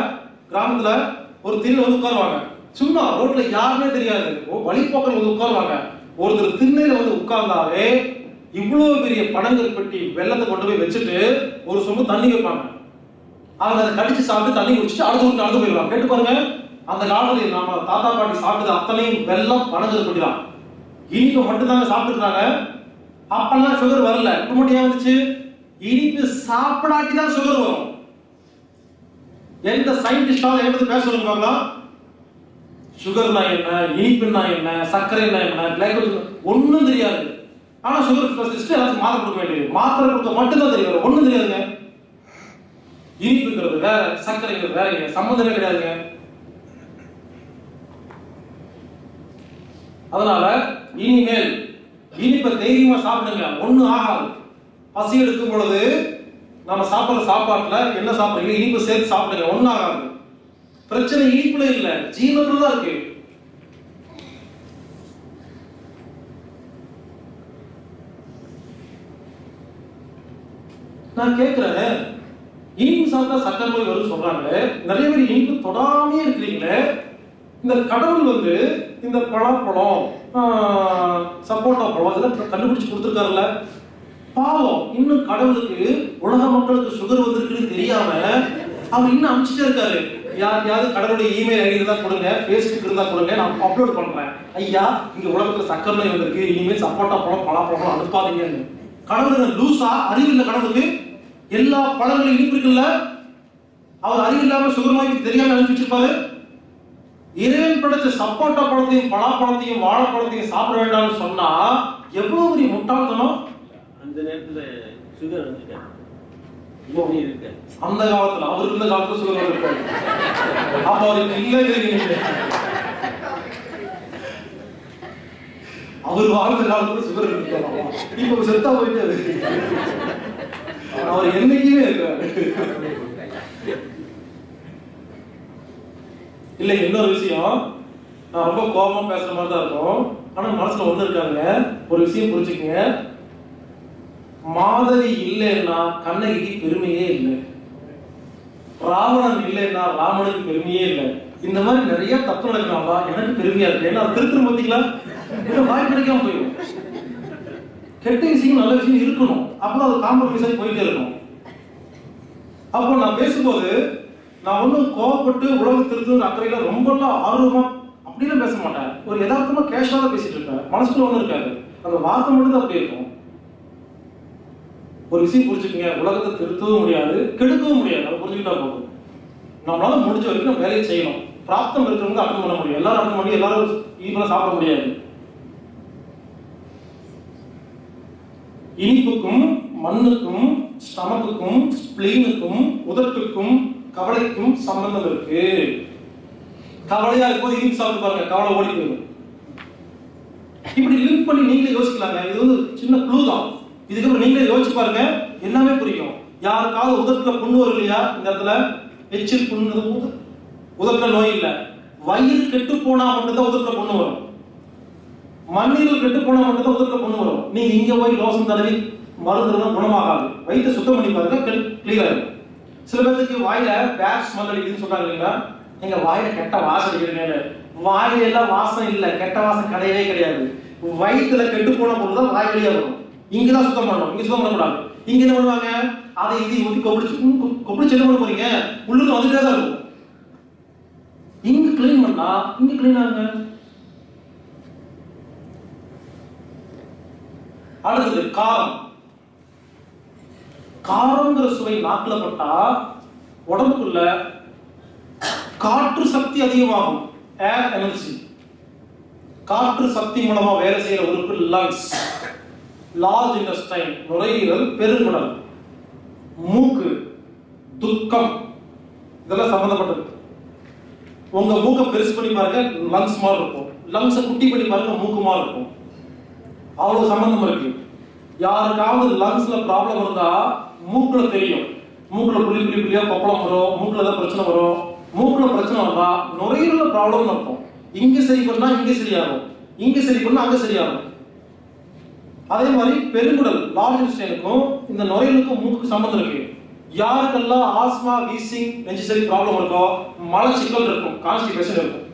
கிராமத்துல ஒரு திண்ணை வந்து உட்காருவாங்க. சும்மா ரோட்ல யாருமே தெரியாது. ஓ வந்து உட்காருவாங்க. ஒருத்தர் திண்ணையில வந்து உட்கார்ந்தாலே இவ்வளவு பெரிய படங்கள் பெட்டி வெள்ளத்தை கொண்டு போய் வச்சுட்டு ஒரு சொம்பு தண்ணி வைப்பாங்க. அவங்க அதை கடிச்சு சாப்பிட்டு தண்ணி குடிச்சிட்டு அடுத்த ஊருக்கு நடந்து போயிடுவாங்க. கேட்டு பாருங்க. அந்த காலத்தில் நம்ம தாத்தா பாட்டி சாப்பிட்டது அத்தனையும் வெள்ளம் பனஞ்சல் கொட்டி இனிப்பு மட்டும் தாங்க சாப்பிட்டுருக்காங்க அப்பெல்லாம் சுகர் வரல. இப்ப மட்டும் ஏன் வந்துச்சு? இனிப்பு சாப்பிடாட்டி தான் சுகர் வரும். எந்த சயின்டிஸ்டாவது எடுத்து பேச சொல்லுங்க சுகர்னா என்ன? இனிப்புனா என்ன? சர்க்கரைனா என்ன? கிளைகோஜன் ஒன்றும் தெரியாது. ஆனால் சுகர் ஸ்பெஷலிஸ்ட் எல்லாத்துக்கும் மாத்திரை கொடுக்க வேண்டியது. மாத்திரை கொடுத்த மட்டும் தான் தெரியும் ஒன்றும் தெரியாதுங்க. இனிப்புங்கிறது வேற சர்க்கரைங்கிறது வேறங்க. சம்மந்தமே கிடையாதுங்க. அதனால இனிமேல் இனிப்பை தைரியமா சாப்பிடுங்க. ஒன்றும் ஆகாது. பசி எடுக்கும் பொழுது நம்ம சாப்பிடுற சாப்பாட்டுல என்ன சாப்பிடுறீங்க? இனிப்பு சேர்த்து சாப்பிடுங்க. ஒன்றும் ஆகாது. பிரச்சனை இனிப்புல இல்ல. ஜீவனில் தான் இருக்கு. நான் கேட்கிறேன் இனிப்பு சாப்பிட்டா சக்கரை நோய் வரும்னு சொல்றாங்க நிறைய பேர் இனிப்பு தொடாமே இருக்கிறீங்களே. இந்த கடவுள் வந்து இந்த பழப்பழம் சப்போட்டா பழம் இதெல்லாம் கண்டுபிடிச்சு கொடுத்துருக்காருல்ல. பாவம் இன்னும் கடவுளுக்கு உலக மக்களுக்கு சுகர் வந்திருக்குன்னு தெரியாம அவர் இன்னும் அனுப்பிச்சிட்டே இருக்காரு. யாருக்கையாவது கடவுளுடைய இமெயில் ஐடி இருந்தா கொடுங்க ஃபேஸ்புக் இருந்தா கொடுங்க நான் அப்லோட் பண்றேன். ஐயா இங்க உலகத்துல சக்கர நோய் வந்திருக்கு இனிமேல் சப்போட்டா பழம் பலாப்பழம் அனுப்பாதீங்கன்னு கடவுள் லூசா? அறிவு இல்லை கடவுளுக்கு? எல்லா பழங்களும் இனிப்பு இருக்குல்ல? அவர் அறிவு இல்லாம சுகர் நோய்க்கு தெரியாம அனுப்பிச்சிருப்பாரு. இறைவன் படைச்ச சப்போட்டா பழத்தையும் பலாப்பழத்தையும் வாழைப்பழத்தையும் சாப்பிட வேண்டாம்னு சொன்னா எவ்வளவு பெரிய முட்டாள்தனம்? அந்த நேரத்துல சுகர் வந்துட்டேன் அந்த காலத்துல அவர் இருந்த காலத்துல சுகர் இருப்பாரு அப்ப அவருக்கு இல்லைங்கிறீங்க அவர் வாழ்ந்த காலத்துல சுகர் இருக்காராமா இப்ப செத்தா போயிட்டாரு. அவர் என்னைக்குமே இருக்காரு. இல்ல இன்னொரு விஷயம். நான் ரொம்ப கோபமா பேசுற மாதிரி தான் இருக்கும். ஆனா மனசுல ஒண்ணு இருக்காங்க ஒரு விஷயம் புரிஞ்சுக்கங்க. மாதவி இல்லைன்னா கண்ணகிக்கு பெருமையே இல்லை. ராவணன் இல்லைன்னா ராமனுக்கு பெருமையே இல்லை. இந்த மாதிரி நிறைய தப்பு நடக்கிறாங்களா எனக்கு பெருமையா இருக்கு. ஏன்னா அது திருத்தம் பார்த்தீங்களா? ஏன்னா வாய் கிடைக்காம போயிடும். கெட்ட விஷயம் நல்ல விஷயம் இருக்கணும். அப்புறம் அது காம்ப்ரமைஸ் ஆகி போயிட்டே இருக்கும். அப்போ நான் பேசும்போது நான் ஒன்றும் கோவப்பட்டு உலகத்திலிருந்து அக்கறையில் அக்கறையில ரொம்பலாம் ஆர்வமா அப்படிலாம் பேச மாட்டேன் ஒரு யதார்த்தமா கேஷுவலா தான் பேசிட்டு இருப்பேன் மனசுக்குள்ள ஒன்றும் இருக்காது. அந்த வார்த்தை மட்டும் தான் அப்படி இருக்கும். ஒரு விஷயம் புரிஞ்சுக்கங்க. உலகத்தை திருத்தவும் முடியாது கெடுக்கவும் முடியாது. அதை புரிஞ்சுக்கிட்டா போதும். நம்மளால முடிஞ்ச வரைக்கும் நம்ம வேலையை செய்யணும். பிராப்தம் இருக்கிறவங்க அட்டன் பண்ண முடியும். எல்லாரும் அட்டன் பண்ணி எல்லாரும் ஈக்குவலா சாப்பிட முடியாது. இனிப்புக்கும் மண்ணுக்கும் ஸ்டமக்குக்கும் ஸ்பிளீனுக்கும் உதட்டுக்கும் கவலைக்கும் சம்பந்தம் இருக்கு. கவலையா இருக்கும்போது இனிப்பு சாப்பிட்டு பாருங்க கவலை ஓடி போயிடும். இப்படி லிங்க் பண்ணி நீங்களே யோசிக்கலாங்க. இது வந்து சின்ன க்ளூ தான். இதுக்கப்புறம் நீங்களே யோசிச்சு பாருங்க எல்லாமே புரியும். யாருக்காவது உதட்டுல புண்ணு வரும் இல்லையா? இந்த இடத்துல எச்சில் புண்ணு உதட்டுல நோய் இல்லை. வயிறு கெட்டு போனா மட்டும்தான் உதட்டுல புண்ணு வரும். மண்ணீரல் கெட்டு போனா மட்டும்தான் உதட்டுல புண்ணு வரும். நீங்க இங்க போய் லோசம் தடவி மருந்து குணமாகாது. வயிற்று சுத்தம் பண்ணி பாருங்க கிளியர் ஆகும் சில பேருக்கு வாயில பேட் ஸ்மெல் அடிக்குதுன்னு சொன்னாங்க இல்லைங்களா? எங்க வாயில கெட்ட வாசம் அடிக்கிறீங்க வாயில எல்லாம் வாசம் இல்ல. கெட்ட வாசம் கிடையவே கிடையாது. வயிற்றுல கெட்டு போன பொருள் தான் வாய் வழியா வரும். இங்கதான் சுத்தம் பண்ணணும். இங்க சுத்தம் பண்ணக்கூடாது. இங்க என்ன பண்ணுவாங்க? அதை இது இவங்க கொப்பிடிச்சு கொப்பிடிச்சு என்ன பண்ண போறீங்க? உள்ளுக்கு வந்துட்டே தான் இருக்கும். இங்க க்ளீன் பண்ணா இங்க க்ளீன் ஆகுங்க அடுத்தது காரம். காரங்கிற சுவை நாக்கில் பட்டா உடம்புக்குள்ள காற்று சக்தி அதிகமாகும். ஏர் எனர்ஜி காற்று சக்தி மூலமா வேலை செய்யற உறுப்பு லங்ஸ் லார்ஜ் இன்டஸ்டைன் நுரையீரல் பெருங்குடல். மூக்கு துக்கம். இதெல்லாம் சம்பந்தப்பட்டது. உங்க மூக்கை பெருசு பண்ணி பாருங்க லங்ஸ் மாதிரி இருக்கும். லங்ஸை குட்டி பண்ணி பாருங்க மூக்கு மாதிரி இருக்கும். அவ்வளவு சம்பந்தம் இருக்கு. யாருக்காவது லங்ஸ்ல ப்ராப்ளம் இருந்தா மூக்குல தெரியும். மூக்குல புள்ளி புள்ளி புள்ளியா கொப்பளம் வரும். மூக்குல தான் பிரச்சனை வரும். மூக்குல பிரச்சனை வந்தா நுரையீரல ப்ராப்ளம் இருக்கும் இங்க சரி பண்ணா இங்க சரியாகும். இங்க சரி பண்ணா அங்க சரியாகும். அதே மாதிரி பெருங்குடல் லார்ஜ் இன்ஸ்டைனுக்கும் இந்த நுரையீரலுக்கும் மூக்கு சம்பந்தம் இருக்கு. யாருக்கெல்லாம் ஆஸ்மா வீசிங் நெஞ்சு சரி ப்ராப்ளம் இருக்கோ மலச்சிக்கல் இருக்கும். கான்ஸ்டிபேஷன் இருக்கும்.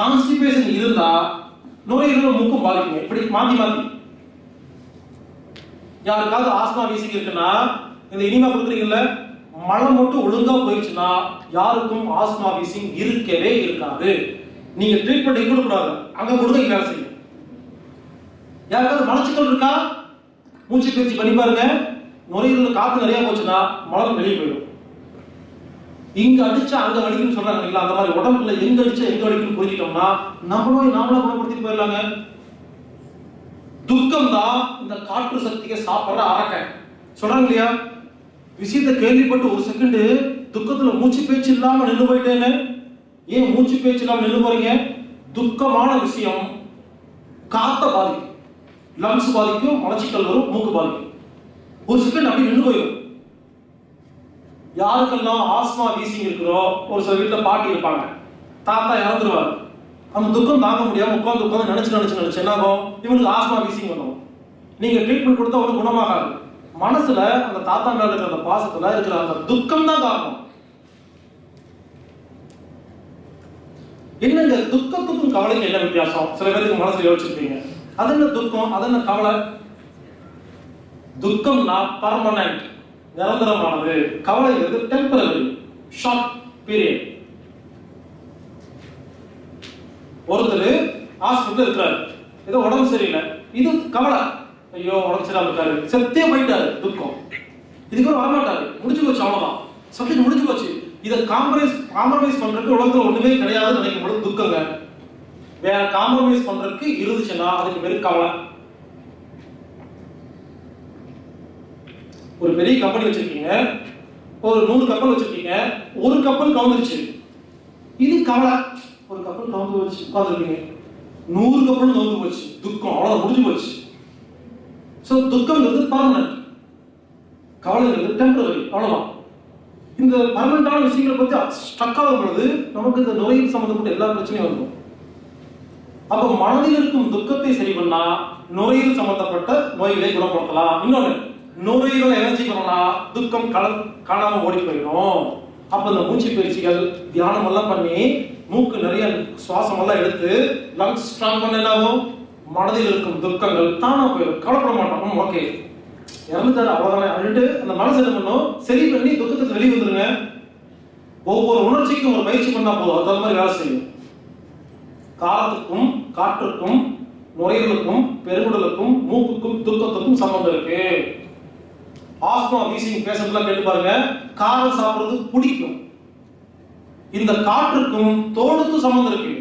கான்ஸ்டிபேஷன் இருந்தா நுரையீரல் மூக்கும் பாதிக்கும். இப்படி மாத்தி மாத்தி. யாருக்காவது ஆஸ்மா வீசிங் இருக்குன்னா இந்த இனிமா கொடுக்குறீங்கல்ல மழை மட்டும் ஒழுங்கா போயிடுச்சுன்னா யாருக்கும் ஆஸ்மா வீசிங் இருக்கவே இருக்காது. நீங்க ட்ரீட்மெண்ட் இங்க கூடாது அங்க கொடுத்து இங்க வேலை செய்யும் யாருக்காவது மலச்சிக்கல் இருக்கா? மூச்சு பயிற்சி பண்ணி பாருங்க. நுரையீரல் காத்து நிறைய போச்சுன்னா மழை வெளியே போயிடும். இங்க அடிச்சா அங்க வலிக்குன்னு சொல்றாங்க இல்லைங்களா? அந்த மாதிரி உடம்புல எங்க அடிச்சா எங்க வலிக்குன்னு புரிஞ்சிட்டோம்னா நம்மளும் நாமளா குணப்படுத்திட்டு போயிடலாங்க. துக்கம் தான் இந்த காற்று சக்தியை சாப்பிட்ற அரக்கன். சொல்றாங்க இல்லையா? விஷயத்தை கேள்விப்பட்டு ஒரு செகண்ட் துக்கத்துல மூச்சு பேச்சு இல்லாம நின்று போயிட்டேன்னு. ஏன் மூச்சு பேச்சு இல்லாம நின்று போறீங்க? துக்கமான விஷயம் காத்த பாதிக்கும். லங்ஸ் பாதிக்கும் மலச்சிக்கல் வரும் மூக்கு பாதிக்கும். ஒரு செகண்ட் அப்படி நின்று போயிடும். யாருக்கெல்லாம் ஆஸ்மா வீசிங் இருக்கிறோ ஒரு சில வீட்டில் பாட்டி இருப்பாங்க. தாத்தா இறந்துருவாரு. அந்த துக்கம் தாங்க முடியாம உட்காந்து உட்காந்து நினைச்சு நினைச்சு நினைச்சு என்ன ஆகும்? இவனுக்கு ஆஸ்மா வீசிங் வரும். நீங்க ட்ரீட்மெண்ட் கொடுத்தா ஒன்றும் குணமாகாது. மனசுல அந்த தாத்தா மேல இருக்கிற அந்த பாசத்துல இருக்கிற அந்த துக்கம் தான் காரணம். என்னங்க துக்கத்துக்கும் கவலைக்கும் என்ன வித்தியாசம்? சில பேருக்கு மனசுல யோசிச்சிருப்பீங்க. அது என்ன துக்கம்? அது என்ன கவலை? துக்கம்னா பர்மனன்ட் நிரந்தரமானது. கவலைங்கிறது டெம்பரரி ஷார்ட் பீரியட் ஒருத்தர் ஹாஸ்பிட்டல் இருக்கிறாரு. ஏதோ உடம்பு சரியில்லை. இது கவலை. ஐயோ உடம்பு சரியில்லாம இருக்காரு. செத்தே போயிட்டாரு. துக்கம். இதுக்கு வரமாட்டாரு. முடிஞ்சு போச்சு அவ்வளவுதான். சப்ஜெக்ட் முடிஞ்சு போச்சு. இதை காம்ப்ரமைஸ் காம்ப்ரமைஸ் பண்றதுக்கு உலகத்துல ஒண்ணுமே கிடையாதுன்னு நினைக்கும் பொழுது துக்கங்க. வேற காம்ப்ரமைஸ் பண்றதுக்கு இருந்துச்சுன்னா அதுக்கு பேரு கவலை. ஒரு பெரிய கம்பெனி வச்சிருக்கீங்க. ஒரு நூறு கப்பல் வச்சிருக்கீங்க. ஒரு கப்பல் கவுந்துருச்சு. இது கவலை. ஒரு கப்பல் கவுந்து போச்சு உட்காந்துருக்கீங்க நூறு கப்பல் கவுந்து போச்சு. துக்கம் அவ்வளோ முடிஞ்சு போச்சு. ஸோ துக்கம்ங்கிறது பர்மனன்ட் கவலைங்கிறது டெம்பரரி அவ்வளோதான் இந்த பர்மனண்டான விஷயங்களை பற்றி ஸ்டக் ஆகும் பொழுது நமக்கு இந்த நோயில் சம்மந்தப்பட்ட எல்லா பிரச்சனையும் வந்துடும். அப்போ மனதில் இருக்கும் துக்கத்தை சரி பண்ணா நோயில் சம்பந்தப்பட்ட நோய்களை குணப்படுத்தலாம். இன்னொன்று நுரையீரல் எனர்ஜி பண்ணா துக்கம் கல காணாமல் ஓடி போயிடும். அப்ப இந்த மூச்சு பயிற்சிகள் தியானம் எல்லாம் பண்ணி மூக்கு நிறைய சுவாசம் எல்லாம் எடுத்து லங்ஸ் ஸ்ட்ராங் பண்ண என்ன மனதில் இருக்கும் துக்கங்கள் தானா போயிடும். கவலைப்பட மாட்டோம் ஓகே இறந்துட்டாரு அவ்வளவுதானே. அழுட்டு அந்த மனசு என்ன பண்ணும்? சரி பண்ணி துக்கத்துக்கு வெளியே வந்துருங்க. ஒவ்வொரு உணர்ச்சிக்கும் ஒரு பயிற்சி பண்ணா போதும். அது மாதிரி வேலை செய்யும். காலத்துக்கும் காற்றுக்கும் நுரையீரலுக்கும் பெருங்குடலுக்கும் மூக்குக்கும் துக்கத்துக்கும் சம்பந்தம் இருக்கு. ஆஸ்மா வீசிங் பேசுறதுலாம் கேட்டு பாருங்க. காரம் சாப்பிடுறது பிடிக்கும். இந்த காற்றுக்கும் தோடுக்கும் சம்பந்தம் இருக்கு.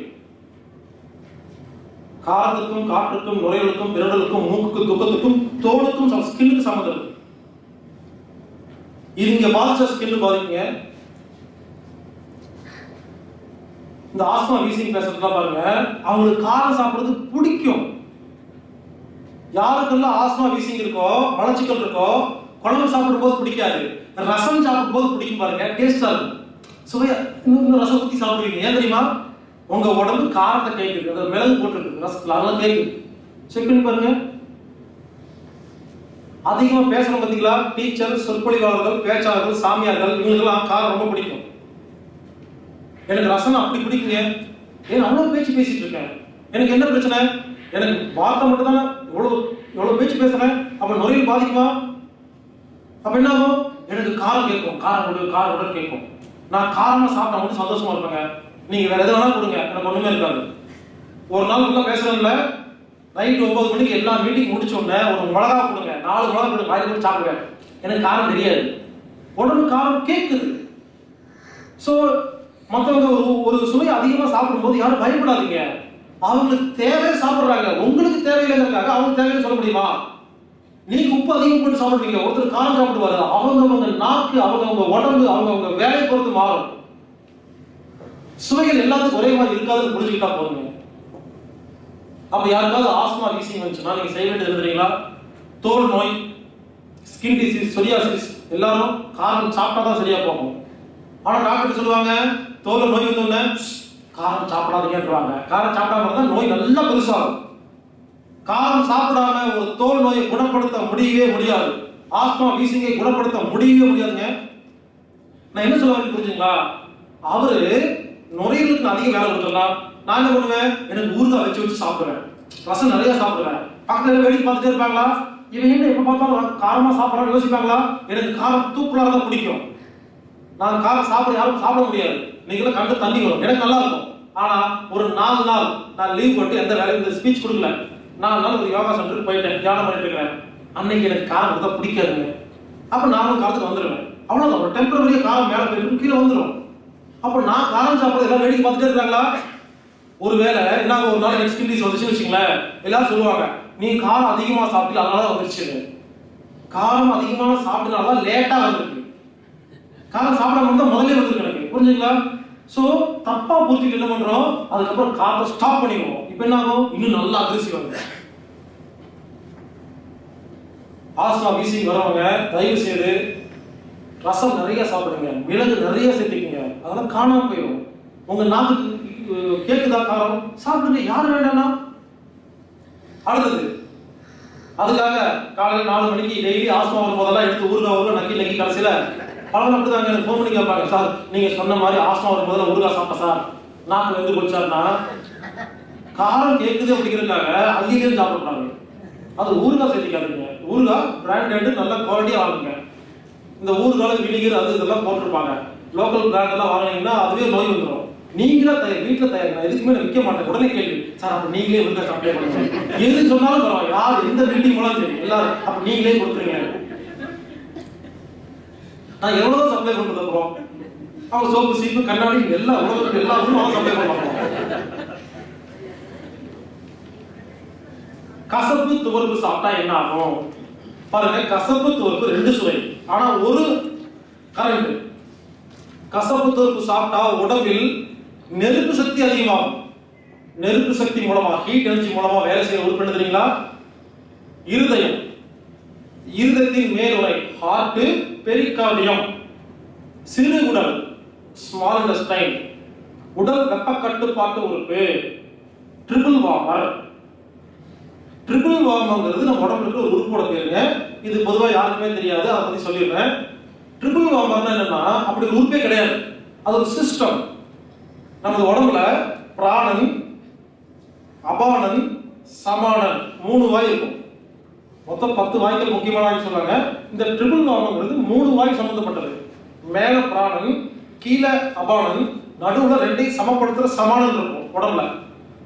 காரத்துக்கும் காற்றுக்கும் நுரையலுக்கும் பிறடலுக்கும் மூக்குக்கும் துக்கத்துக்கும் தோடுக்கும் ஸ்கின்னுக்கு சம்மந்தம் இருக்கு. இது இங்க பாதிச்ச ஸ்கின் பாதிக்குங்க இந்த ஆஸ்மா வீசிங் பேசுறதுலாம் பாருங்க. அவங்களுக்கு காரம் சாப்பிடுறது பிடிக்கும். யாருக்கெல்லாம் ஆஸ்மா வீசிங் இருக்கோ மலச்சிக்கல் இருக்கோ குழம்பு சாப்பிடும் போது பிடிக்காது. ரசம் சாப்பிடும் போது பிடிக்கும் பாருங்க. டேஸ்டா இருக்கும். சுவையா இன்னும் இந்த ரசம் ஊற்றி சாப்பிடுவீங்க ஏன் தெரியுமா? உங்க உடம்பு காரத்தை கேட்குது அதை மிளகு போட்டுருக்கு ரசத்துல. அதெல்லாம் கேட்குது செக் பண்ணி பாருங்க. அதிகமா பேசணும் பாத்தீங்களா? டீச்சர் சொற்பொழிவாளர்கள் பேச்சாளர்கள் சாமியார்கள் இவங்களுக்கெல்லாம் காரம் ரொம்ப பிடிக்கும். எனக்கு ரசம் அப்படி பிடிக்குங்க. ஏன் அவ்வளவு பேச்சு பேசிட்டு இருக்கேன்? எனக்கு என்ன பிரச்சனை? எனக்கு வார்த்தை மட்டும் தானே எவ்வளவு எவ்வளவு பேச்சு பேசுறேன். அப்ப நுரையில் பாதிக்குமா? அப்ப என்ன ஆகும் எனக்கு காரம் கேட்கும். காரம் உடல் காரம் உடல் கேட்கும். நான் காரணம் சாப்பிட்டா மட்டும் சந்தோஷமா இருப்பேங்க. நீங்க வேற எது வேணாலும் கொடுங்க. எனக்கு ஒண்ணுமே இருக்காது. ஒரு நாள் உள்ள பேசுறதுல நைட் ஒன்பது மணிக்கு எல்லா மீட்டிங் முடிச்ச உடனே ஒரு மிளகா கொடுங்க. நாலு மிளகா கொடுங்க. வாயில் சாப்பிடுவேன். எனக்கு காரணம் தெரியாது. உடம்பு காரம் கேட்குது ஸோ மத்தவங்க ஒரு ஒரு சுவை அதிகமாக சாப்பிடும்போது யாரும் பயப்படாதீங்க. அவங்களுக்கு தேவையை சாப்பிட்றாங்க. உங்களுக்கு தேவையில்லைங்கிறதுக்காக அவங்களுக்கு தேவைன்னு சொல்ல முடியுமா? நீங்க உப்பு அதிகம் போட்டு சாப்பிடுறீங்க ஒருத்தர் காரம் சாப்பிடுவாரு. அவங்கவுங்க நாக்கு அவங்கவுங்க உடம்பு அவங்கவுங்க வேலையை பொறுத்து மாறும். சுவைகள் எல்லாத்துக்கும் ஒரே மாதிரி இருக்காதுன்னு புரிஞ்சுக்கிட்டா போதுங்க அப்ப யாருக்காவது ஆஸ்மா வீசிங் வந்துச்சுன்னா நீங்க செய்ய வேண்டியது என்ன தோல் நோய் ஸ்கின் டிசீஸ் சொரியாசிஸ் எல்லாரும் காரம் சாப்பிட்டா தான் சரியா போகும். ஆனா டாக்டர் சொல்லுவாங்க தோல் நோய் வந்தோடனே காரம் சாப்பிடாதீங்கன்றாங்க காரம் சாப்பிடாம இருந்தா நோய் நல்லா பெருசாகும். காரம் சாப்பிடாம ஒரு தோல் நோயை குணப்படுத்த முடியவே முடியாது. ஆஸ்மா வீசிங்கை குணப்படுத்த முடியவே முடியாதுங்க. நான் என்ன சொல்ல வரேன்னு புரிஞ்சுங்களா? அவரு நுரையீரலுக்கு அதிக வேலை கொடுத்துடலாம் நான் என்ன பண்ணுவேன்? எனக்கு ஊறுகாய் வச்சு வச்சு சாப்பிடுவேன். ரசம் நிறைய சாப்பிடுவேன். பக்கத்துல வேடிக்கை பார்த்துட்டே இருப்பாங்களா? இவன் என்ன எப்ப பார்த்தாலும் காரமா சாப்பிடறான்னு யோசிப்பாங்களா? எனக்கு காரம் தூக்குலாக தான் பிடிக்கும். நான் காரம் சாப்பிட யாரும் சாப்பிட முடியாது. நீங்களும் கண்டு தண்ணி வரும். எனக்கு நல்லா இருக்கும். ஆனா ஒரு நாலு நாள் நான் லீவ் போட்டு எந்த வேலையும் இந்த ஸ்பீச் கொடுக்கல. நாலு நாள் ஒரு யோகா சென்டருக்கு போயிட்டேன் தியானம் பண்ணிட்டு இருக்கிறேன். அன்னைக்கு எனக்கு காரம் கொடுத்தா பிடிக்காதுங்க. அப்ப நானும் காலத்துக்கு வந்துடுவேன் அவ்வளவுதான் ஒரு டெம்பரவரியா காரம் மேல போயிட்டு கீழே வந்துடும் அப்ப நான் காரம் சாப்பிட்றது எல்லாம் வேடிக்கை பார்த்துட்டே இருக்காங்களா? ஒருவேளை என்ன ஒரு நாள் எனக்கு ஸ்கின் வந்துச்சு வச்சுங்களேன் எல்லாரும் சொல்லுவாங்க நீ காரம் அதிகமா சாப்பிட்டு அதனால தான் வந்துருச்சு காரம் அதிகமாக சாப்பிட்டனால தான் லேட்டாக வந்திருக்கு. காரம் சாப்பிடாம இருந்தால் முதல்ல வந்துருக்கு எனக்கு. புரிஞ்சுங்களா? ஸோ தப்பாக பூர்த்திக்கு என்ன பண்ணுறோம் அதுக்கப்புறம் காரத்தை ஸ்டாப் பண்ணிடுவோம். இப்ப என்ன ஆகும் இன்னும் நல்லா அக்ரெசிவ் ஆஸ்மா வீசிங் வரவங்க தயவு செய்து ரசம் நிறைய சாப்பிடுங்க மிளகு நிறைய சேர்த்துக்கீங்க. அதெல்லாம் காணாம போயிடும். உங்க நாக்கு கேக்குதா காரம்? சாப்பிடுங்க யாரு வேண்டாம் அடுத்தது அதுக்காக காலையில் நாலு மணிக்கு டெய்லி ஆஸ்மா வரும் போதெல்லாம் எடுத்து ஊருகா ஊருகா நக்கி நக்கி கடைசியில பலரும் அப்படிதாங்க எனக்கு. ஃபோன் பண்ணி கேட்பாங்க சார் நீங்க சொன்ன மாதிரி ஆஸ்மா வரும் போதெல்லாம் ஊருகா சாப்பிட்டேன் சார். நாக்கு வந்து குடிச்சாருன்னா காரம் கேட்குது அப்படிங்கிறதுக்காக அங்கேயும் சாப்பிடுறாங்க. அது ஊறுகாய் செஞ்சுக்காதுங்க ஊறுகாய் பிராண்டட் நல்ல குவாலிட்டியாக வாங்குங்க இந்த ஊறுகாய் வினிகர் அது இதெல்லாம் போட்டிருப்பாங்க. லோக்கல் பிராண்ட் எல்லாம் வாங்கினீங்கன்னா அதுவே நோய் வந்துடும் நீங்களே தயார் வீட்டில் தயார் நான் எதுக்குமே நான் விற்க மாட்டேன். உடனே கேள்வி சார் அப்ப நீங்களே வந்து சப்ளை பண்ணுங்க எது சொன்னாலும் பரவாயில்ல. யார் எந்த பில்டிங் மூலம் சரி. எல்லாரும் அப்ப நீங்களே கொடுத்துருங்க. நான் எவ்வளவு சப்ளை பண்ணுறது அப்புறம் அவங்க சோப்பு சீப்பு கண்ணாடி எல்லா உலகத்துக்கு எல்லா ஊரும் சப்ளை பண்ணுவாங்க கசப்பு துவர்ப்பு சாப்பிட்டா என்ன ஆகும்? பாருங்க கசப்பு துவர்ப்பு ரெண்டு சுவை. ஆனா ஒரு கரண்ட் கசப்பு துவர்ப்பு சாப்பிட்டா உடம்பில் நெருப்பு சக்தி அதிகமாகும். நெருப்பு சக்தி மூலமா ஹீட் எனர்ஜி மூலமா வேலை செய்ய உறுப்பினர் தெரியுங்களா? இருதயம். இருதயத்தின் மேலுரை ஹார்ட் பெரிகார்டியம் உடல் ஸ்மால் இன்டஸ்டைன் உடல் வெப்ப கட்டுப்பாட்டு உறுப்பு. ட்ரிபிள் வார்மர் ட்ரிபிள் வார்மங்கிறது நம்ம உடம்புல இருக்கிற ஒரு உறுப்போட பேருங்க இது பொதுவாக யாருக்குமே தெரியாது அதை பத்தி சொல்லிடுறேன். ட்ரிபிள் வார்மர்னா என்னன்னா அப்படி ஒரு உறுப்பே கிடையாது. அது ஒரு சிஸ்டம் நமது உடம்புல பிராணன் அபானன் சமானன் மூணு வாய் இருக்கும். மொத்தம் பத்து வாய்க்கள் முக்கியமான சொல்றாங்க. இந்த ட்ரிபிள் வார்மங்கிறது மூணு வாய் சம்பந்தப்பட்டது. மேல பிராணன் கீழே அபானன் நடுவுல ரெண்டையும் சமப்படுத்துற சமானன் இருக்கும் உடம்புல.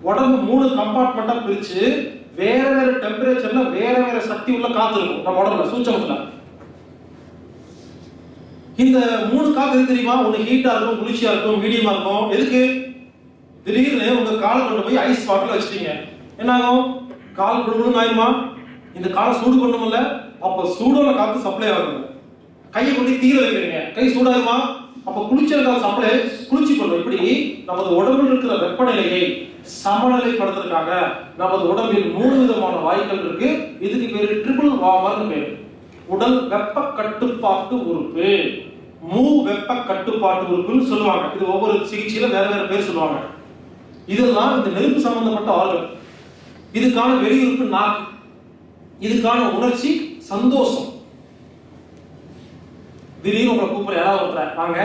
உடம்பு மூணு கம்பார்ட்மெண்டா பிரிச்சு வேற வேற டெம்பரேச்சர்ல வேற வேற சக்தி உள்ள காத்து இருக்கும். நம்ம உடம்புல சூச்சமத்துல இந்த மூணு காத்து எது தெரியுமா? ஒண்ணு ஹீட்டா இருக்கும் குளிர்ச்சியா இருக்கும் மீடியமா இருக்கும். எதுக்கு? திடீர்னு உங்க காலை கொண்டு போய் ஐஸ் வாட்டர்ல வச்சிட்டீங்க. என்ன ஆகும் கால் குடுகுடுன்னு ஆயிருமா? இந்த காலை சூடு பண்ணுமில்ல அப்ப சூடான காத்து சப்ளை ஆகுது. கையை கொண்டு தீர வைக்கிறீங்க. கை சூடாயிருமா அப்ப குளிர்ச்சியான சப்ளை குளிர்ச்சி பண்ணும் இப்படி நமது உடம்பில் இருக்கிற வெப்பநிலையை சமநிலைப்படுத்துறதுக்காக நமது உடம்பில் மூணு விதமான வாயுக்கள் இருக்கு. இதுக்கு பேரு ட்ரிபிள் வார்மர்னு பேர். உடல் வெப்ப கட்டுப்பாட்டு உறுப்பு. மூ வெப்ப கட்டுப்பாட்டு உறுப்புன்னு சொல்லுவாங்க. இது ஒவ்வொரு சிகிச்சையில வேற வேற பேர் சொல்லுவாங்க. இதெல்லாம் இந்த நெருப்பு சம்பந்தப்பட்ட ஆர்கன் இதுக்கான வெளியுறுப்பு நாக்கு. இதுக்கான உணர்ச்சி சந்தோஷம். திடீர்னு உங்களை கூப்பிட யாராவது ஒருத்தர் வாங்க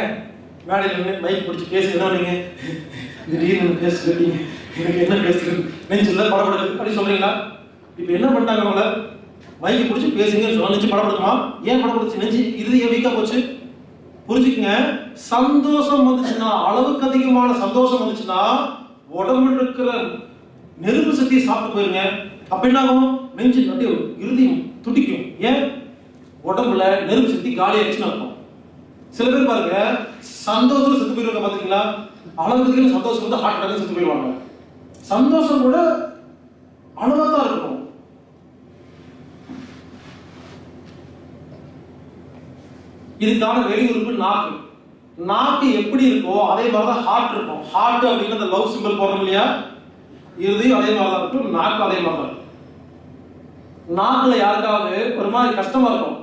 மேடையில் நின்று மைக் பிடிச்சி பேசி என்ன நீங்க திடீர்னு பேசுறீங்க எனக்கு என்ன பேசுறது நெஞ்சில் படப்படுது அப்படி சொல்றீங்களா? இப்போ என்ன பண்ணாங்க உங்களை? மைக் பிடிச்சி பேசுங்கன்னு சொல்ல நெஞ்சு படப்படுத்துமா? ஏன் படப்படுச்சு நெஞ்சு? இது ஏன் வீக்கா போச்சு? புரிஞ்சுக்கங்க. சந்தோஷம் வந்துச்சுன்னா அளவுக்கு அதிகமான சந்தோஷம் வந்துச்சுன்னா உடம்புல இருக்கிற நெருப்பு சக்தியை சாப்பிட்டு போயிருங்க. அப்ப என்ன ஆகும்? நெஞ்சு அப்படியே இறுதியும் துடிக்கும். ஏன்? உடம்புல நெருப்பு சக்தி காலியாச்சுன்னு சில பேர் பாருங்க சந்தோஷம் செத்து போயிருவாங்க பாத்தீங்களா அளவுக்கு சந்தோஷம் வந்து ஹார்ட் அட்டாக் செத்து போயிருவாங்க சந்தோஷம் கூட அளவா தான் இருக்கும். இதுக்கான வெளியுறுப்பு நாக்கு. நாக்கு எப்படி இருக்கோ அதே மாதிரி தான் ஹார்ட் இருக்கும். ஹார்ட் அப்படிங்கிற அந்த லவ் சிம்பிள் போடுறோம் இல்லையா? இறுதியும் அதே மாதிரி தான் இருக்கும் நாக்கு அதே மாதிரி தான் இருக்கும். நாக்குல யாருக்காவது ஒரு மாதிரி கஷ்டமா இருக்கும்.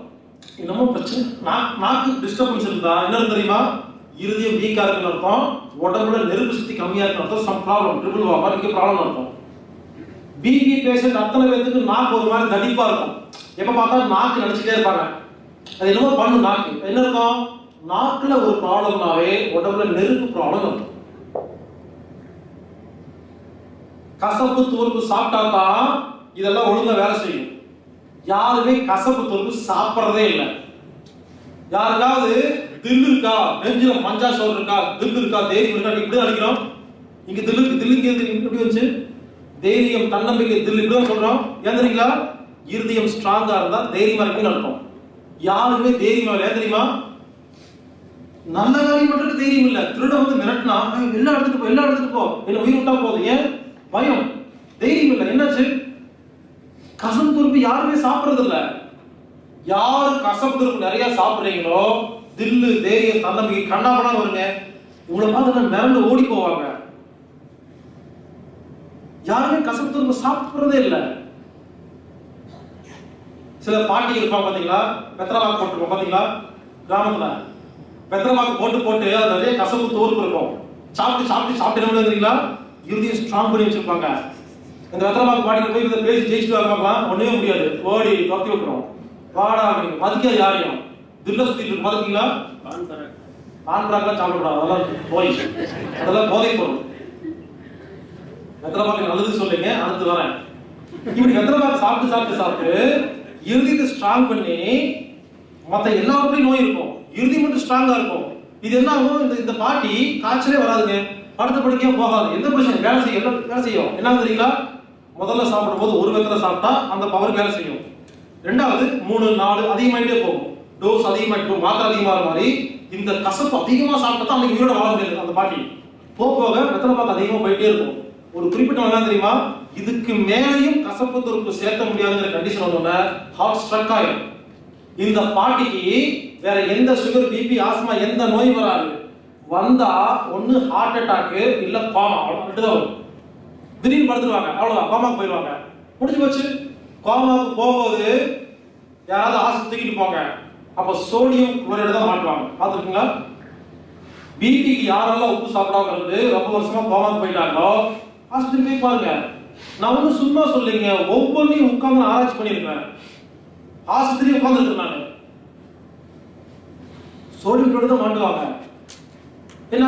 என்னமோ பிரச்சனை? நாக்கு நாக்கு டிஸ்டர்பன்ஸ் இருந்தா என்ன தெரியுமா? இருதயம் வீக்கா இருக்குன்னு அர்த்தம். உடம்புல நெருப்பு சக்தி கம்மியா இருக்குன்னு அர்த்தம். சம் ப்ராப்ளம் ட்ரிபிள் வா ப்ராப்ளம் இருக்கும் பிபி பேஷண்ட் அத்தனை பேருக்கு நாக்கு ஒரு மாதிரி தடிப்பா இருக்கும். எப்ப பார்த்தா நாக்கு நினைச்சிட்டே இருப்பாங்க. அது என்னமோ பண்ணும் நாக்கு. என்ன இருக்கும்? நாக்குல ஒரு ப்ராப்ளம்னாவே உடம்புல நெருப்பு ப்ராப்ளம் இருக்கும் கசப்பு தூர்ப்பு சாப்பிட்டா தான் இதெல்லாம் ஒழுங்கா வேலை செய்யும். யாருமே கசப்பு துவர்ப்பு சாப்பிட்றதே இல்லை. யாருக்காவது தில் இருக்கா? நெஞ்சில மஞ்சா சோறு இருக்கா? தில்லு இருக்கா? தைரியம் இருக்கா? இப்படி தான் அடிக்கிறோம். இங்க தில்லுக்கு தில்லுக்கு எது இப்படி வந்துச்சு. தைரியம் தன்னம்பிக்கை தில்லு இப்படி தான் சொல்றோம். ஏன் இருதயம் ஸ்ட்ராங்கா இருந்தா தைரியமா இருக்குன்னு அர்த்தம். யாருமே தைரியமா இல்லை. தெரியுமா? நல்ல காரியம் பண்றதுக்கு தைரியம் இல்ல. திருட வந்து மிரட்டினா "ஏய், எல்லாம் எடுத்துட்டு போ எல்லாம் எடுத்துட்டு போ. என்ன உயிர் விட்டா போதும். ஏன்? பயம். தைரியம் இல்லை. என்னாச்சு? கசம் துருப்பு யாருமே சாப்பிடுறது இல்ல யார் கசம் துருப்பு நிறைய சாப்பிடுறீங்களோ தில்லு தைரியம் தன்னம்பிக்கை கண்ணாபனா வருங்க. உங்களை பார்த்து மிரண்டு ஓடி போவாங்க. யாருமே கசப்பு துருப்பு சாப்பிடுறதே இல்ல. சில பாட்டி இருப்பாங்க பாத்தீங்களா? பெத்தரவாக்கு போட்டுருப்போம் பாத்தீங்களா? கிராமத்துல. பெத்தரவாக்கு போட்டு போட்டு அது நிறைய கசப்பு தோறுப்பு இருக்கும். சாப்பிட்டு சாப்பிட்டு சாப்பிட்டு என்ன பண்ணுறீங்களா இறுதியை ஸ்ட்ராங் பண்ணி வச்சிருப்பாங்க. இந்த வெத்தலமாக்கு பாக்கு போய் இதை பேசி ஜெயிச்சுட்டு வரமாங்களா ஒண்ணுமே முடியாது. ஓடி துரத்தி விட்டுரும். வாடா அப்படின்னு. மதிக்காது யாரையும் தில்ல சுத்திட்டு இருக்கு. பாத்தீங்களா சாப்பிடக்கூடாது. அதெல்லாம் போய். அதெல்லாம் போதை பொருள். வெத்தலமாக்கு நல்லது சொல்லுங்க. அடுத்து வரேன். இப்படி வெத்தலமாக்கு சாப்பிட்டு சாப்பிட்டு சாப்பிட்டு இறுதிக்கு ஸ்ட்ராங் பண்ணி மத்த எல்லாருக்கும் நோய் இருக்கும். இறுதி மட்டும் ஸ்ட்ராங்காக இருக்கும். இது என்ன ஆகும்? இந்த இந்த பாட்டி காய்ச்சலே வராதுங்க. படுத்த படுக்கையா போகாது. எந்த பிரச்சனை வேலை செய்யும் வேலை செய்யும்? என்ன தெரியுங்களா? முதல்ல சாப்பிடும் போது ஒரு வெத்தலை சாப்பிட்டா அந்த பவர் வேலை செய்யும். ரெண்டாவது மூணு நாலு அதிகமாயிட்டே போகும். டோஸ் அதிகமாயிட்டு போகும். மாத்திரை அதிகமாக மாதிரி இந்த கசப்பு அதிகமா சாப்பிட்டா தான் அன்னைக்கு உயிரோட வாழ முடியாது. அந்த பாட்டி. போக போக வெத்தலை பாக்கு அதிகமா போயிட்டே இருக்கும். ஒரு குறிப்பிட்ட என்ன தெரியுமா? இதுக்கு மேலேயும் கசப்பு துருப்பு சேர்க்க முடியாதுங்கிற கண்டிஷன் வந்தோடனே ஹார்ட் ஸ்ட்ரக் ஆகிடும் இந்த பாட்டிக்கு வேற எந்த சுகர் பிபி ஆஸ்மா எந்த நோய் வராது. வந்தா ஒன்னு ஹார்ட் அட்டாக் இல்ல பாமா அவ்வளவு தான் வரும். திடீர்னு படுத்துருவாங்க. அவ்வளவுதான். கோமாக்கு போயிடுவாங்க. முடிஞ்சு போச்சு. கோமாவுக்கு போகும்போது யாராவது ஆசை தூக்கிட்டு போங்க. அப்ப சோடியம் குளோரைடு தான் மாட்டுவாங்க பார்த்துருக்கீங்களா? பிபிக்கு யாரெல்லாம் உப்பு சாப்பிடாம இருந்து ரொம்ப வருஷமா கோமாக்கு போயிட்டாங்களோ ஆஸ்பத்திரி போய் பாருங்க. நான் வந்து சும்மா சொல்லிங்க. ஒவ்வொன்றையும் உட்காந்து ஆராய்ச்சி பண்ணியிருக்கேன் ஆஸ்பத்திரி உட்கார்ந்துருக்கேன் நான். சோடியம் குளோரைடு தான் மாட்டுவாங்க என்ன